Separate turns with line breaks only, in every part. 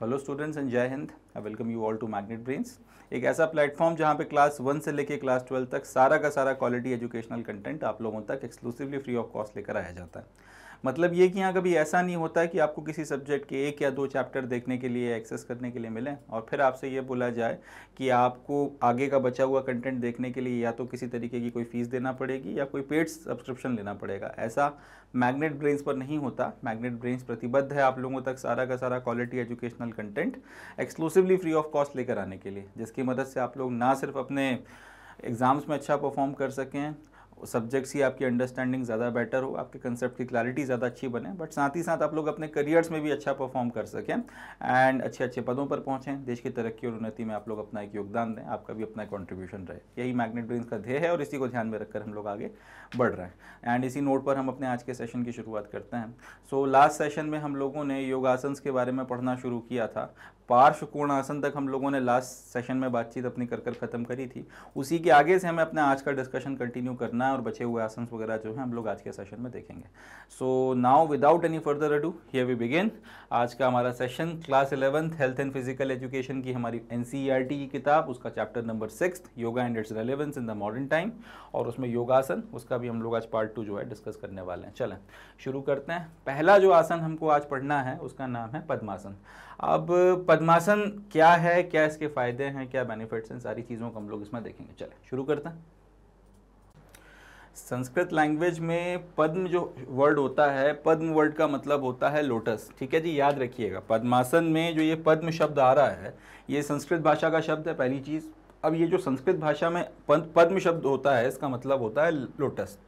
Hello students and Jai Hind I welcome you all to magnet brains एक ऐसा platform जहाँ पे class one से लेके क्लास ट्वेल्व तक सारा का सारा क्वालिटी एजुकेशनल कंटेंट आप लोगों तक एक्सक्लूसिवली फ्री ऑफ़ कॉस्ट लेकर आया जाता है। मतलब ये कि यहाँ कभी ऐसा नहीं होता कि आपको किसी सब्जेक्ट के एक या दो चैप्टर देखने के लिए एक्सेस करने के लिए मिले और फिर आपसे ये बोला जाए कि आपको आगे का बचा हुआ कंटेंट देखने के लिए या तो किसी तरीके की कोई फ़ीस देना पड़ेगी या कोई पेड सब्सक्रिप्शन लेना पड़ेगा। ऐसा मैग्नेट ब्रेन्स पर नहीं होता। मैग्नेट ब्रेन्स प्रतिबद्ध है आप लोगों तक सारा का सारा quality educational content exclusively free of cost लेकर आने के लिए, जिसकी मदद से आप लोग ना सिर्फ़ अपने एग्ज़ाम्स में अच्छा परफॉर्म कर सकें सब्जेक्ट्स की आपकी अंडरस्टैंडिंग ज़्यादा बेटर हो, आपके कंसेप्ट की क्लैरिटी ज़्यादा अच्छी बने बट साथ ही साथ आप लोग अपने करियर्स में भी अच्छा परफॉर्म कर सकें एंड अच्छे अच्छे पदों पर पहुँचें। देश की तरक्की और उन्नति में आप लोग अपना एक योगदान दें, आपका भी अपना कॉन्ट्रीब्यूशन रहे। यही मैग्नेट ब्रेन्स का ध्येय है और इसी को ध्यान में रखकर हम लोग आगे बढ़ रहे हैं। एंड इसी नोट पर हम अपने आज के सेशन की शुरुआत करते हैं। सो लास्ट सेशन में हम लोगों ने योगासन के बारे में पढ़ना शुरू किया था। पार्श्व कोण आसन तक हम लोगों ने लास्ट सेशन में बातचीत अपनी कर कर ख़त्म करी थी। उसी के आगे से हमें अपना आज का डिस्कशन कंटिन्यू करना है और बचे हुए आसन वगैरह जो है हम लोग आज के सेशन में देखेंगे। So now without any further ado here we begin आज का हमारा session class eleventh health and physical education की हमारी एन e की किताब, उसका chapter number six yoga and its relevance in the modern time और उसमें योगासन, उसका भी हम लोग आज पार्ट टू जो है डिस्कस करने वाले हैं। चलें, शुरू करते हैं। पहला जो आसन हमको आज पढ़ना है, उसका नाम है पद्मासन। अब पद्मासन क्या है, क्या इसके फ़ायदे हैं, क्या बेनिफिट्स हैं, सारी चीज़ों को हम लोग इसमें देखेंगे। चले, शुरू करते हैं। संस्कृत लैंग्वेज में पद्म जो वर्ड होता है, पद्म वर्ड का मतलब होता है लोटस ठीक है जी, याद रखिएगा। पद्मासन में जो ये पद्म शब्द आ रहा है, ये संस्कृत भाषा का शब्द है, पहली चीज़। अब ये जो संस्कृत भाषा में पद्म शब्द होता है, इसका मतलब होता है लोटस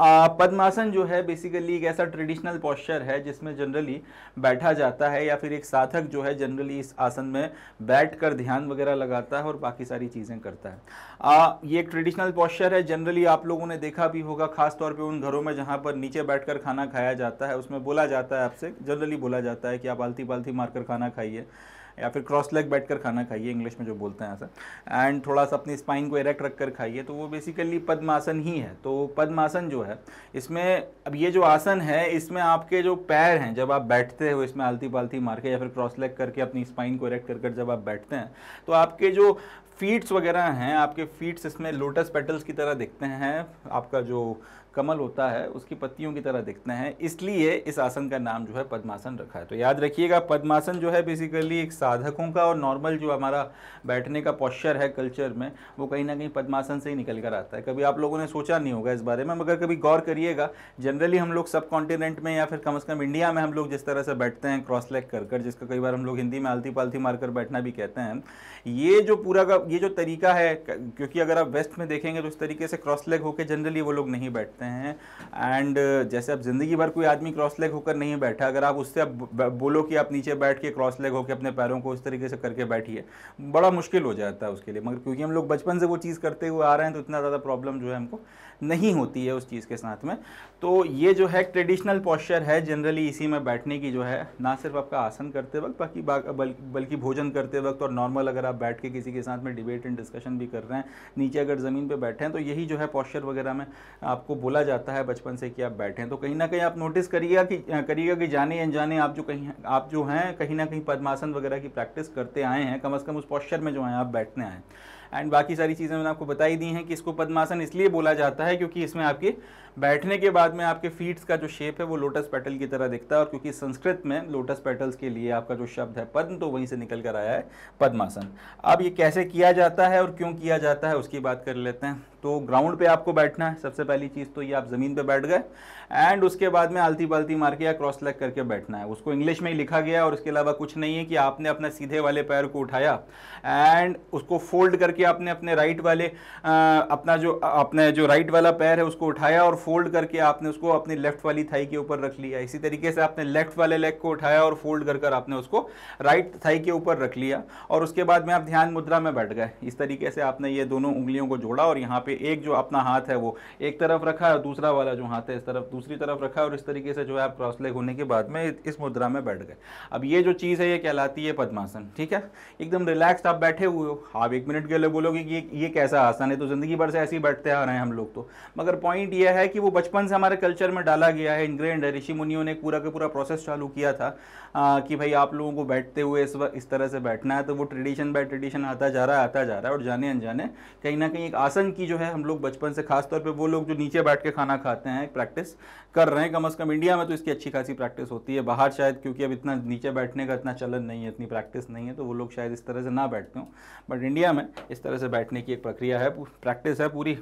पद्मासन जो है बेसिकली एक ऐसा ट्रेडिशनल पॉस्चर है जिसमें जनरली बैठा जाता है या फिर एक साधक जो है जनरली इस आसन में बैठ कर ध्यान वगैरह लगाता है और बाकी सारी चीज़ें करता है। आ, ये एक ट्रेडिशनल पॉस्चर है। जनरली आप लोगों ने देखा भी होगा खास तौर पे उन घरों में जहाँ पर नीचे बैठकर खाना खाया जाता है उसमें बोला जाता है आपसे जनरली बोला जाता है कि आप आलती पालती मारकर खाना खाइए। या फिर क्रॉस लेग बैठ कर खाना खाइए, इंग्लिश में जो बोलते हैं ऐसा। एंड थोड़ा सा अपनी स्पाइन को इरेक्ट रख कर खाइए तो वो बेसिकली पद्मासन ही है। तो पद्मासन जो है, इसमें अब ये जो आसन है, इसमें आपके जो पैर हैं, जब आप बैठते हो, इसमें आलती पालती मार के या फिर क्रॉस लेग करके अपनी स्पाइन को इरेक्ट कर कर जब आप बैठते हैं तो आपके जो फीट्स वगैरह हैं, आपके फीट्स इसमें लोटस पेटल्स की तरह दिखते हैं, आपका जो कमल होता है, उसकी पत्तियों की तरह दिखते हैं। इसलिए इस आसन का नाम जो है पद्मासन रखा है। तो याद रखिएगा, पद्मासन जो है बेसिकली एक साधकों का और नॉर्मल जो हमारा बैठने का पॉस्चर है कल्चर में, वो कहीं ना कहीं पद्मासन से ही निकल कर आता है। कभी आप लोगों ने सोचा नहीं होगा इस बारे में, मगर कभी गौर करिएगा जनरली हम लोग सब कॉन्टिनेंट में या फिर कम अज़ कम इंडिया में हम लोग जिस तरह से बैठते हैं क्रॉस लेग कर कर, जिसका कई बार हम लोग हिंदी में आलती पालती मारकर बैठना भी कहते हैं। ये जो पूरा का, ये जो तरीका है, क्योंकि अगर आप वेस्ट में देखेंगे तो इस तरीके से क्रॉस लेग होकर जनरली वो लोग नहीं बैठते करते हैं। एंड जैसे अब ज़िंदगी भर कोई आदमी क्रॉस लेग होकर नहीं बैठा, अगर आप उससे अब बोलो कि आप नीचे बैठ के क्रॉस लेग होकर अपने पैरों को उस तरीके से करके बैठिए, बड़ा मुश्किल हो जाता है उसके लिए। मगर क्योंकि हम लोग बचपन से वो चीज़ करते हुए आ रहे हैं तो इतना ज़्यादा प्रॉब्लम जो है हमको नहीं होती है उस चीज़ के साथ में। तो ये जो है ट्रेडिशनल पॉस्चर है जनरली इसी में बैठने की जो है ना सिर्फ़ आपका आसन करते वक्त बाकी बल, बल्कि भोजन करते वक्त और नॉर्मल अगर आप बैठ के किसी के साथ में डिबेट एंड डिस्कशन भी कर रहे हैं नीचे अगर ज़मीन पर बैठे हैं तो यही जो है पॉस्चर वगैरह में आपको बोला जाता है बचपन से कि आप बैठे तो कहीं ना कहीं आप नोटिस करिएगा कि करिएगा कि जाने अनजाने आप जो कहीं आप जो हैं कहीं ना कहीं पद्मासन वगैरह की प्रैक्टिस करते आए हैं कम अज़ कम उस पॉस्चर में जो है आप बैठने आए एंड बाकी सारी चीज़ें मैंने आपको बताई दी हैं कि इसको पद्मासन इसलिए बोला जाता है क्योंकि इसमें आपके बैठने के बाद में आपके फीट्स का जो शेप है वो लोटस पेटल की तरह दिखता है और क्योंकि संस्कृत में लोटस पेटल्स के लिए आपका जो शब्द है पद्म तो वहीं से निकल कर आया है पद्मासन। अब ये कैसे किया जाता है और क्यों किया जाता है उसकी बात कर लेते हैं। तो ग्राउंड पे आपको बैठना है सबसे पहली चीज़ तो ये आप ज़मीन पे बैठ गए एंड उसके बाद में आलती पालती मार के या क्रॉस लेग करके बैठना है। उसको इंग्लिश में ही लिखा गया और उसके अलावा कुछ नहीं है कि आपने अपने सीधे वाले पैर को उठाया एंड उसको फोल्ड करके आपने अपने राइट वाले आ, अपना जो अपने जो राइट वाला पैर है उसको उठाया और फोल्ड करके आपने उसको अपनी लेफ़्ट वाली थाई के ऊपर रख लिया। इसी तरीके से आपने लेफ़्ट वाले लेग को उठाया और फोल्ड कर कर आपने उसको राइट थाई के ऊपर रख लिया। और उसके बाद में आप ध्यान मुद्रा में बैठ गए। इस तरीके से आपने ये दोनों उंगलियों को जोड़ा और यहाँ एक जो अपना हाथ है वो एक तरफ़ रखा है और दूसरा वाला जो हाथ है इस तरफ़, दूसरी तरफ़ रखा और इस तरीके से जो है आप क्रॉस लेग होने के बाद में इस मुद्रा में बैठ गए। अब ये जो चीज़ है, ये कहलाती है पद्मासन, ठीक है? एकदम रिलैक्स आप बैठे हुए हो। आप एक मिनट के लिए बोलोगे कि ये कैसा आसन है? तो ज़िंदगी भर से ऐसे ही बैठते आ रहे हैं हम लोग तो। मगर पॉइंट ये है कि वो बचपन से हमारे कल्चर में डाला गया है। इनग्रेंड है ऋषि मुनियों ने पूरा का पूरा प्रोसेस चालू किया था। कि भाई आप लोगों को बैठते हुए इस इस तरह से बैठना है तो वो ट्रेडिशन बाय ट्रेडिशन आता जा रहा है, आता जा रहा है, और जाने अनजाने कहीं ना कहीं एक आसन की जो है हम लोग बचपन से खासतौर पर वो लोग जो नीचे बैठ के खाना खाते हैं प्रैक्टिस कर रहे हैं कम अज़ कम इंडिया में तो इसकी अच्छी खासी प्रैक्टिस होती है। बाहर शायद, क्योंकि अब इतना नीचे बैठने का इतना चलन नहीं है, इतनी प्रैक्टिस नहीं है तो वो लोग शायद इस तरह से ना बैठते हों। बट इंडिया में इस तरह से बैठने की एक प्रक्रिया है प्रैक्टिस है पूरी।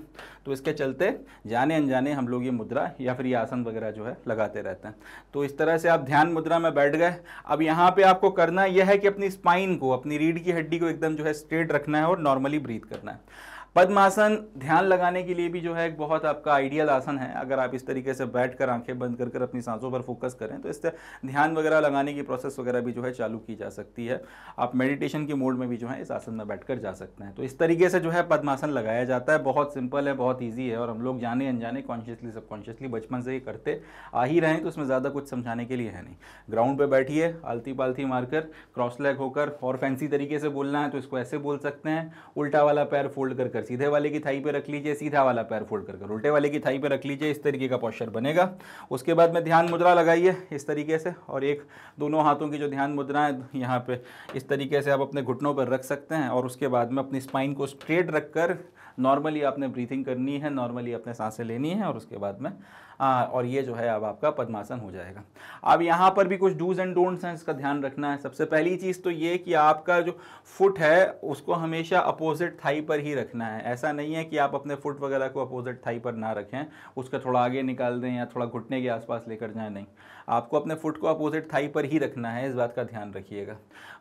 तो इसके चलते जाने अनजाने हम लोग ये मुद्रा या फिर ये आसन वगैरह जो है लगाते रहते हैं। तो इस तरह से आप ध्यान मुद्रा में बैठ गए। अब यहाँ पर आपको करना यह है कि अपनी स्पाइन को, अपनी रीढ़ की हड्डी को एकदम जो है स्ट्रेट रखना है और नॉर्मली ब्रीथ करना है। पद्मासन, ध्यान लगाने के लिए भी जो है एक बहुत आपका आइडियल आसन है। अगर आप इस तरीके से बैठ कर आँखें बंद कर कर अपनी सांसों पर फोकस करें तो इससे ध्यान वगैरह लगाने की प्रोसेस वगैरह भी जो है चालू की जा सकती है। आप मेडिटेशन के मोड में भी जो है इस आसन में बैठ कर जा सकते हैं। तो इस तरीके से जो है पद्मासन लगाया जाता है। बहुत सिंपल है, बहुत ईजी है और हम लोग जाने अनजाने कॉन्शियसली सबकॉन्शियसली बचपन से ही करते आ ही रहे हैं तो उसमें ज़्यादा कुछ समझाने के लिए है नहीं। ग्राउंड पर बैठिए आलती पालती मारकर क्रॉस लेग होकर और फैंसी तरीके से बोलना है तो इसको ऐसे बोल सकते हैं। उल्टा वाला पैर फोल्ड कर कर सीधे वाले की थाई पे रख लीजिए, सीधा वाला पैर फोल्ड कर कर उल्टे वाले की थाई पे रख लीजिए, इस तरीके का पॉस्चर बनेगा। उसके बाद में ध्यान मुद्रा लगाइए इस तरीके से, और एक दोनों हाथों की जो ध्यान मुद्रा है, यहाँ पे इस तरीके से आप अपने घुटनों पर रख सकते हैं, और उसके बाद में अपनी स्पाइन को स्ट्रेट रख कर नॉर्मली आपने ब्रीथिंग करनी है नॉर्मली अपने साँसें लेनी है, और उसके बाद में आ, और ये जो है अब आपका पद्मासन हो जाएगा। अब यहाँ पर भी कुछ डूज एंड डोंट्स हैं इसका ध्यान रखना है। सबसे पहली चीज़ तो ये कि आपका जो फुट है उसको हमेशा अपोजिट थाई पर ही रखना है। ऐसा नहीं है कि आप अपने फुट वगैरह को अपोजिट थाई पर ना रखें उसका थोड़ा आगे निकाल दें या थोड़ा घुटने के आसपास लेकर जाएँ नहीं। आपको अपने फुट को अपोजिट थाई पर ही रखना है इस बात का ध्यान रखिएगा।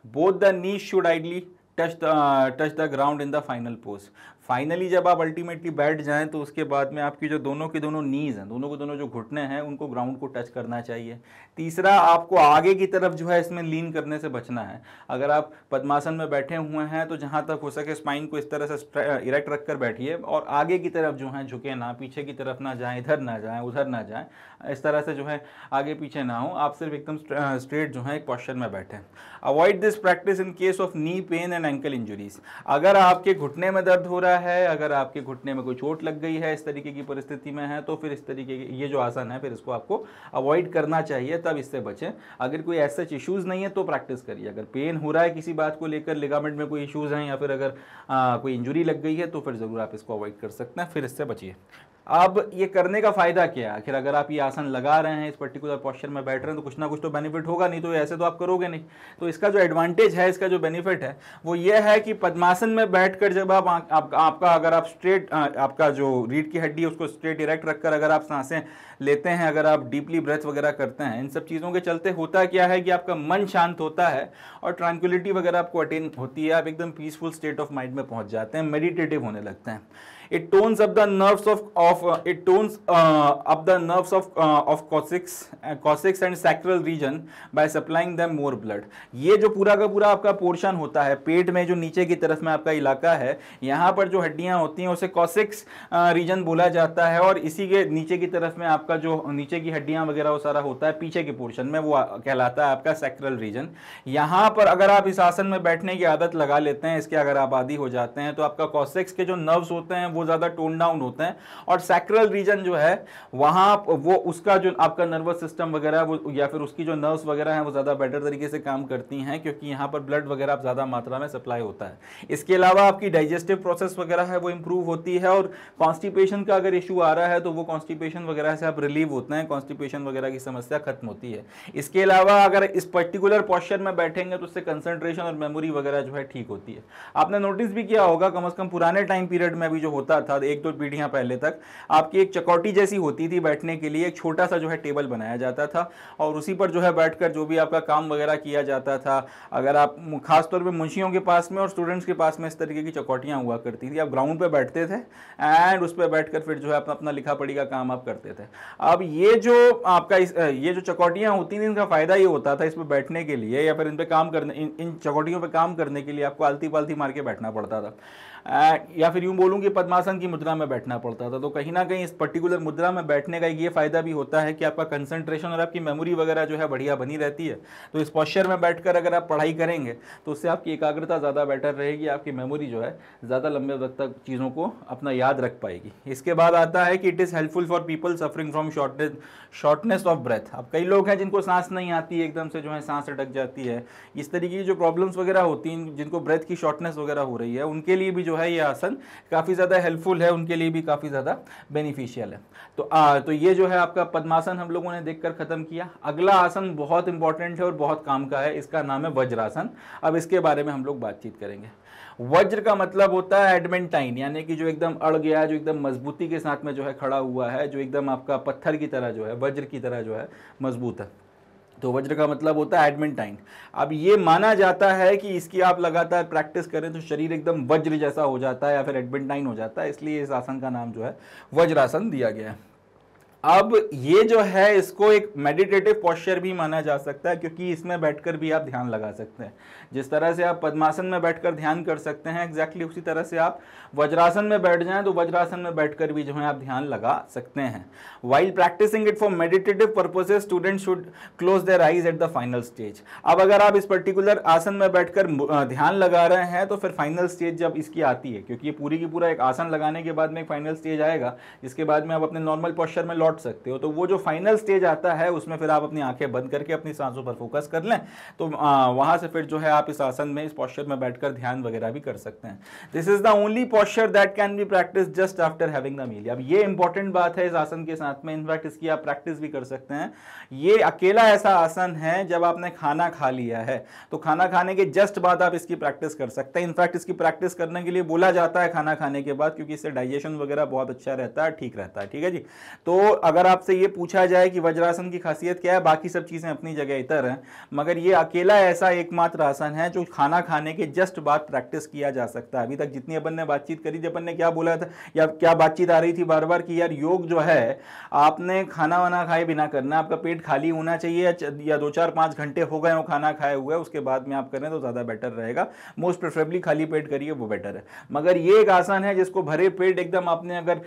Both the knees should ideally touch the touch the ground in the final pose finally जब आप अल्टीमेटली बैठ जाएँ तो उसके बाद में आपकी जो दोनों के दोनों नीज़ हैं, दोनों के दोनों जो घुटने हैं, उनको ग्राउंड को टच करना चाहिए। तीसरा, आपको आगे की तरफ़ जो है इसमें लीन करने से बचना है। अगर आप पद्मासन में बैठे हुए हैं तो जहाँ तक हो सके स्पाइन को इस तरह से इरेक्ट रख कर बैठिए और आगे की तरफ़ जो है, झुके ना, पीछे की तरफ़ ना जाएँ, इधर ना जाएँ, उधर ना जाएँ, इस तरह से जो है आगे पीछे ना हो। आप सिर्फ़ एकदम स्ट्रेट जो है, एक क्वेश्चन में बैठे। Avoid this practice in case of knee pain and ankle injuries अगर आपके घुटने में दर्द हो रहा है, अगर आपके घुटने में कोई चोट लग गई है, इस तरीके की परिस्थिति में है तो फिर इस तरीके की, ये जो आसन है, फिर इसको आपको अवॉइड करना चाहिए। तब इससे बचें। अगर कोई ऐसे इशूज़ नहीं है तो प्रैक्टिस करिए। अगर पेन हो रहा है किसी बात को लेकर लिगामेंट में कोई इश्यूज़ हैं या फिर अगर आ, कोई इंजुरी लग गई है तो फिर ज़रूर आप इसको अवॉइड कर सकते हैं। फिर इससे बचिए। अब ये करने का फ़ायदा क्या है? आखिर अगर आप ये आसन लगा रहे हैं इस पर्टिकुलर पॉस्चर में बैठ रहे हैं तो कुछ ना कुछ तो बेनिफिट होगा नहीं तो ऐसे तो आप करोगे नहीं। तो इसका जो एडवांटेज है इसका जो बेनिफिट है वो ये है कि पद्मासन में बैठकर जब आप, आप आपका अगर आप स्ट्रेट आपका जो रीढ़ की हड्डी उसको स्ट्रेट इरेक्ट रखकर अगर आप साँसें लेते हैं अगर आप डीपली ब्रेथ वगैरह करते हैं इन सब चीज़ों के चलते होता क्या है कि आपका मन शांत होता है और ट्रैंक्विलिटी वगैरह आपको अटेन होती है आप एकदम पीसफुल स्टेट ऑफ़ माइंड में पहुँच जाते हैं मेडिटेटिव होने लगते हैं। It tones up the nerves of of uh, it tones uh, up the nerves of uh, of coccyx uh, coccyx and sacral more blood. ये जो पूरा का पूरा आपका पोर्शन होता है पेट में जो नीचे की तरफ़ में आपका इलाका है यहाँ पर जो हड्डियाँ होती हैं उसे कॉसिक्स रीजन बोला जाता है और इसी के नीचे की तरफ़ में आपका जो नीचे की हड्डियाँ वगैरह वो सारा होता है पीछे के पोर्शन में वो कहलाता है आपका सैक्रल रीजन यहाँ पर अगर आप इस आसन में बैठने की आदत लगा लेते हैं इसके अगर आप आदि हो जाते हैं तो आपका कॉसिक्स के जो नर्व्स होते हैं वो ज़्यादा टोन डाउन होते हैं। और सैक्रल रीजन जो है, वहाँ वो उसका जो आपका नर्वस सिस्टम वगैरह, वो या फिर उसकी जो नर्व्स वगैरह हैं, वो ज़्यादा बेटर तरीके से काम करती हैं, क्योंकि यहाँ पर ब्लड वगैरह ज़्यादा मात्रा में सप्लाई होता है। इसके अलावा आपकी डाइजेस्टिव प्रोसेस वगैरह है, वो इंप्रूव होती है, और कॉन्स्टिपेशन का अगर इशू आ रहा है तो वो कॉन्स्टिपेशन वगैरह से आप रिलीव होते हैं कॉन्स्टिपेशन वगैरह की समस्या खत्म होती है। इसके अलावा अगर इस पर्टिकुलर पॉस्चर में बैठेंगे तो उससे कंसंट्रेशन और मेमोरी वगैरह जो है ठीक होती है। आपने नोटिस भी किया होगा, कम अज कम पुराने टाइम पीरियड में भी जो था एक दो पीढ़ियाँ पहले तक, आपकी एक चकौटी जैसी होती थी बैठने के लिए, एक छोटा सा जो है टेबल बनाया जाता था, और उसी पर जो है बैठकर जो भी आपका काम वगैरह किया जाता था, अगर आप खासतौर पर मुंशियों के पास में और स्टूडेंट्स के पास में इस तरीके की चकौटियाँ हुआ करती थी। आप ग्राउंड पर बैठते थे एंड उस पर बैठ फिर जो है अपना अपना लिखा पढ़ी का काम आप करते थे। अब ये जो आपका इस, ये जो चकौटियाँ होती थी, इनका फ़ायदा ये होता था इस पर बैठने के लिए, या फिर इन पर काम करने, इन चकौटियों पर काम करने के लिए आपको आलती पालती मार के बैठना पड़ता था। या फिर यूँ बोलूँ कि पद्मा पद्मासन की मुद्रा में बैठना पड़ता था। तो कहीं ना कहीं इस पर्टिकुलर मुद्रा में बैठने का ये फ़ायदा भी होता है कि आपका कंसंट्रेशन और आपकी मेमोरी वगैरह जो है बढ़िया बनी रहती है। तो इस पॉस्चर में बैठकर अगर आप पढ़ाई करेंगे तो उससे आपकी एकाग्रता ज़्यादा बेटर रहेगी, आपकी मेमोरी जो है ज़्यादा लंबे वक्त तक चीज़ों को अपना याद रख पाएगी। इसके बाद आता है कि it is helpful for people suffering from shortness shortness of breath अब कई लोग हैं जिनको सांस नहीं आती, एकदम से जो है सांस अटक जाती है। इस तरीके की जो प्रॉब्लम्स वगैरह होती हैं, जिनको ब्रेथ की शॉर्टनेस वगैरह हो रही है, उनके लिए भी जो है ये आसन काफ़ी ज़्यादा हेल्पफुल है उनके लिए भी काफ़ी ज़्यादा बेनिफिशियल है। तो आ, तो ये जो है आपका पद्मासन हम लोगों ने देखकर ख़त्म किया। अगला आसन बहुत इंपॉर्टेंट है और बहुत काम का है इसका नाम है वज्रासन। अब इसके बारे में हम लोग बातचीत करेंगे। वज्र का मतलब होता है एडमेंटाइन यानी कि जो एकदम अड़ गया जो एकदम मजबूती के साथ में जो है खड़ा हुआ है जो एकदम आपका पत्थर की तरह जो है वज्र की तरह जो है मज़बूत है। तो वज्र का मतलब होता है एडमेंटाइन अब ये माना जाता है कि इसकी आप लगातार प्रैक्टिस करें तो शरीर एकदम वज्र जैसा हो जाता है या फिर एडमेंटाइन हो जाता है, इसलिए इस आसन का नाम जो है, वज्रासन दिया गया है. अब ये जो है, इसको एक मेडिटेटिव पॉस्चर भी माना जा सकता है, क्योंकि इसमें बैठकर भी आप ध्यान लगा सकते हैं. जिस तरह से आप पद्मासन में बैठकर ध्यान कर सकते हैं एग्जैक्टली उसी तरह से आप वज्रासन में बैठ जाएँ तो वज्रासन में बैठकर भी जो है आप ध्यान लगा सकते हैं। While practising it for meditative purposes student should close their eyes at the final stage अब अगर आप इस पर्टिकुलर आसन में बैठकर ध्यान लगा रहे हैं तो फिर फाइनल स्टेज जब इसकी आती है, क्योंकि ये पूरी की पूरा एक आसन लगाने के बाद में एक फाइनल स्टेज आएगा जिसके बाद में आप अपने नॉर्मल पॉस्चर में लौट सकते हो। तो वो जो फाइनल स्टेज आता है, उसमें फिर आप अपनी आँखें बंद करके अपनी सांसों पर फोकस कर लें। तो वहाँ से फिर जो है आप इस आसन में, इस पॉस्चर में बैठकर ध्यान वगैरह भी कर सकते हैं। This is the only posture that can be practice just after having the meal अब ये इंपॉर्टेंट बात है इस आसन के साथ में। इनफैक्ट इसकी आप प्रैक्टिस भी कर सकते हैं। ये अकेला ऐसा आसन है जब आपने खाना खा लिया है। तो खाना खाने के जस्ट बाद आप इसकी प्रैक्टिस कर सकते हैं। इनफैक्ट इसकी प्रैक्टिस करने के लिए बोला जाता है खाना खाने के बाद क्योंकि इससे डाइजेशन वगैरह बहुत अच्छा रहता है, ठीक रहता है, ठीक है जी? तो अगर आपसे ये पूछा जाए कि वज्रासन की खासियत क्या है, बाकी सब चीज़ें अपनी जगह इतर हैं। मगर ये अकेला ऐसा एकमात्र आसन है जो खाना खाने के जस्ट बाद प्रैक्टिस किया जा सकता है। अभी तक जितनी अपन ने बातचीत करी थी अपन ने क्या बोला था, या क्या बातचीत आ रही थी बार बार कि यार योग जो है, आपने खाना वाना खाए बिना करना आपका पेट खाली होना चाहिए, या दो चार पाँच घंटे हो गए हो खाना खाए हुए, उसके बाद में आप करें तो ज़्यादा बेटर रहेगा। मोस्ट प्रेफरेबली खाली पेट करिए, वो बेटर है। मगर ये एक आसान है, जिसको भरे पेट एकदम आपने अगर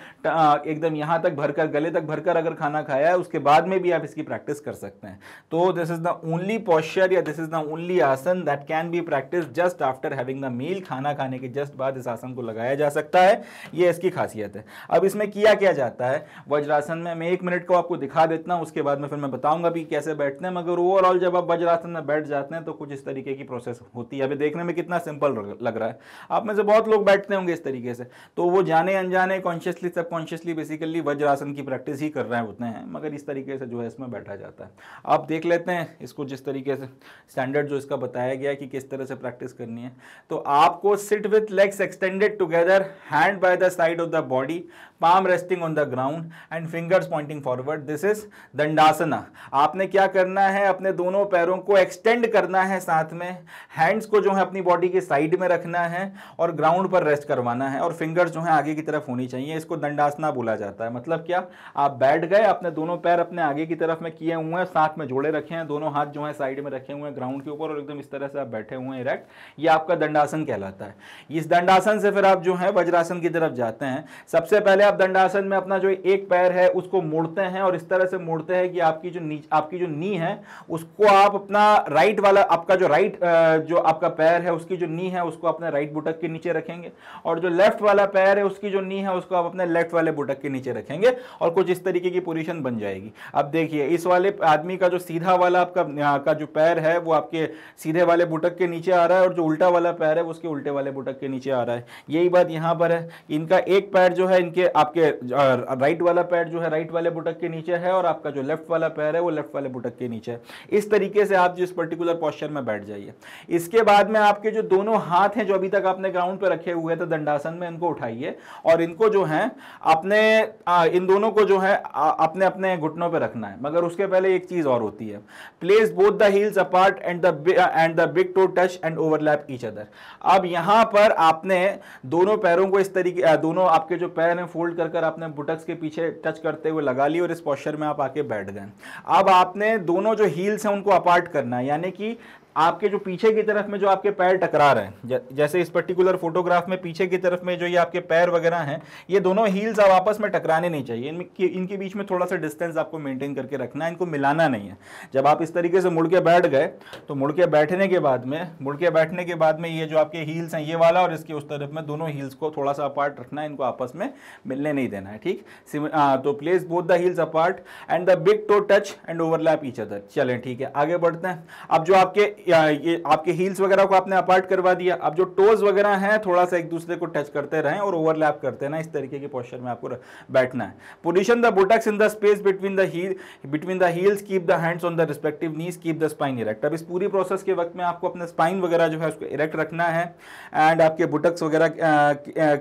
एकदम यहाँ तक भरकर, गले तक भरकर अगर खाना खाया है, उसके बाद में भी आप इसकी प्रैक्टिस कर सकते हैं। तो this is the only posture या this is the only asana that can be practice just after having the meal खाना खाने के जस्ट बाद इस आसन को लगाया जा सकता है। ये इसकी खासियत है। अब इसमें किया क्या जाता है? वज्रासन में मैं एक मिनट को आपको दिखा देता हूँ, उसके बाद में फिर मैं बताऊँगा भी कैसे बैठते हैं, मगर ओवरऑल जब आप वज्रासन में बैठ जाते हैं तो कुछ इस तरीके की प्रोसेस होती है। अभी देखने में कितना सिंपल लग रहा है। आप में से बहुत लोग बैठते होंगे इस तरीके से। तो वो जाने अनजाने कॉन्शियसली सब कॉन्शियसली बेसिकली वज्रासन की प्रैक्टिस ही कर रहे होते हैं। मगर इस तरीके से जो है इसमें बैठा जाता है। आप देख लेते हैं इसको जिस तरीके से स्टैंडर्ड जो इसका बताया गया कि किस तरह से प्रैक्टिस करनी है। तो आपको sit with legs extended together hand by the side of the body palm resting on the ground and fingers pointing forward. This is Dandasana आपने क्या करना है? अपने दोनों पैरों को एक्सटेंड करना है साथ में। हैंड्स को जो है अपनी बॉडी के साइड में रखना है और ग्राउंड पर रेस्ट करवाना है और फिंगर्स जो है आगे की तरफ़ होनी चाहिए। इसको दंडासना बोला जाता है। मतलब क्या? आप बैठ गए, अपने दोनों पैर अपने आगे की तरफ़ में किए हुए हैं, साथ में जोड़े रखे हैं, दोनों हाथ जो है साइड में रखे हुए हैं ग्राउंड के ऊपर और एकदम इस तरह से आप बैठे हुए हैं इरेक्ट, ये आपका दंडासन कहलाता है। इस दंडासन से फिर आप जो है वज्रासन की तरफ़ जाते हैं। सबसे पहले आप दंडासन में अपना जो एक पैर है, उसको मोड़ते हैं और इस तरह से मोड़ते हैं कि आपकी जो नी, आपकी जो नी है, उसको आप अपना राइट वाला, आपका जो राइट जो आपका पैर है, उसकी जो नी है, उसको अपने राइट बुटक के नीचे रखेंगे। और जो लेफ़्ट वाला पैर है, उसकी जो नी है, उसको आप अपने लेफ़्ट वाले बुटक के नीचे रखेंगे और कुछ इस तरीके की पोजिशन बन जाएगी। अब देखिए, इस वाले आदमी का जो सीधा वाला आपका का जो पैर है, वो आपके सीधे वाले बुटक के नीचे आ रहा है और जो उल्टा वाला पैर है, वो उसके उल्टे वाले बुटक के नीचे आ रहा है। यही बात यहाँ पर है। इनका एक पैर जो है, इनके, आपके राइट वाला पैर जो है राइट वाले बुटक के नीचे है और आपका जो लेफ़्ट वाला पैर है, वो लेफ़्ट वाले बुटक के नीचे है। इस तरीके से आप जिस पर्टिकुलर पॉस्चर में बैठ जाइए। इसके बाद में आपके जो दोनों हाथ हैं, जो अभी तक आपने ग्राउंड पर रखे हुए थे, दंडासन में, इनको उठाइए और इनको जो है, अपने इन दोनों को जो है अपने अपने घुटनों पर रखना है। मगर उसके पहले एक चीज़ और होती है। Place both the heels apart and the and the big toe touch and overlap each other अब यहाँ पर आपने दोनों पैरों को इस तरीके दोनों आपके जो पैर हैं फोल्ड कर कर आपने बुटक्स के पीछे टच करते हुए लगा ली और इस पॉस्चर में आप आके बैठ गए। अब आपने दोनों जो हील्स हैं, उनको अपार्ट करना है। यानी कि आपके जो पीछे की तरफ़ में जो आपके पैर टकरा रहे हैं जैसे इस पर्टिकुलर फोटोग्राफ में पीछे की तरफ़ में जो ये आपके पैर वगैरह हैं, ये दोनों हील्स आप आपस में टकराने नहीं चाहिए। इनके इनके बीच में थोड़ा सा डिस्टेंस आपको मेंटेन करके रखना है, इनको मिलाना नहीं है। जब आप इस तरीके से मुड़ के बैठ गए तो मुड़ के बैठने के बाद में, मुड़ के बैठने के बाद में ये जो आपके हील्स हैं, ये वाला और इसके उस तरफ़ में दोनों हील्स को थोड़ा सा अपार्ट रखना है, इनको आपस में मिलने नहीं देना है, ठीक? तो place both the heels apart and the big toe touch and overlap each other चलें, ठीक है, आगे बढ़ते हैं। अब जो आपके ये आपके हील्स वगैरह को आपने अपार्ट करवा दिया। अब जो टोज वगैरह हैं, थोड़ा सा एक दूसरे को टच करते रहें और ओवरलैप करते हैं ना इस तरीके के पोस्टर में आपको बैठना है। Position the buttocks in the space between the heel between the heels keep the hands on the respective knees keep the spine erect अब इस पूरी प्रोसेस के वक्त में आपको अपना स्पाइन वगैरह जो है, उसको इरेक्ट रखना है। एंड आपके बुटक्स वगैरह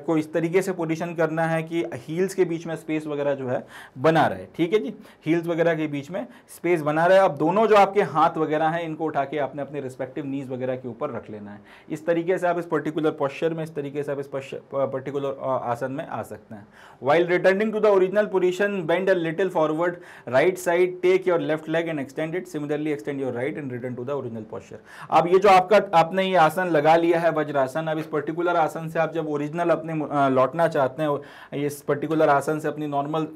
को इस तरीके से पोजिशन करना है कि हील्स के बीच में स्पेस वगैरह जो है, बना रहे। ठीक है जी? हील्स वगैरह के बीच में स्पेस बना रहे। अब दोनों जो आपके हाथ वगैरह हैं, इनको उठा के आपने अपने रिस्पेक्टिव नीज वगैरह के ऊपर रख लेना है। इस तरीके से आप इस पर्टिकुलर पॉस्चर में, इस तरीके से आप इस पर्टिकुलर आसन में आ सकते हैं। While returning to the original position bend a little forward right side take your left leg and extend it similarly extend your right and return to the original posture अब ये जो आपका, आपने ये आसन लगा लिया है, वज्रासन, अब इस पर्टिकुलर आसन से आप जब ओरिजिनल अपने लौटना चाहते हैं, इस पर्टिकुलर आसन से अपनी नॉर्मल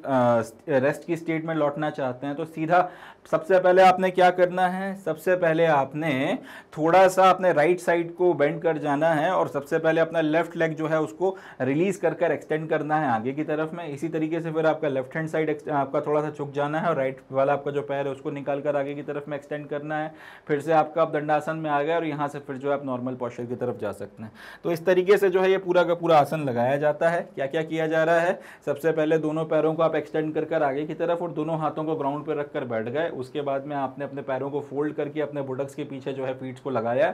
रेस्ट की स्टेट में लौटना चाहते हैं तो सीधा सबसे पहले आपने क्या करना है? सबसे पहले आपने थोड़ा सा अपने राइट साइड को बेंड कर जाना है और सबसे पहले अपना लेफ़्ट लेग जो है उसको रिलीज़ कर कर एक्सटेंड करना है आगे की तरफ़ में। इसी तरीके से फिर आपका लेफ़्ट हैंड साइड आपका थोड़ा सा झुक जाना है और राइट वाला आपका जो पैर है उसको निकाल कर आगे की तरफ़ में एक्सटेंड करना है। फिर से आपका आप दंडासन में आ गया और यहाँ से फिर जो है आप नॉर्मल पॉस्चर की तरफ़ जा सकते हैं। तो इस तरीके से जो है ये पूरा का पूरा आसन लगाया जाता है। क्या क्या किया जा रहा है? सबसे पहले दोनों पैरों को आप एक्सटेंड कर कर आगे की तरफ़ और दोनों हाथों को ग्राउंड पर रख कर बैठ गए। उसके बाद में आपने अपने पैरों को फोल्ड करके अपने बुडक्स के पीछे जो है फीट्स को लगाया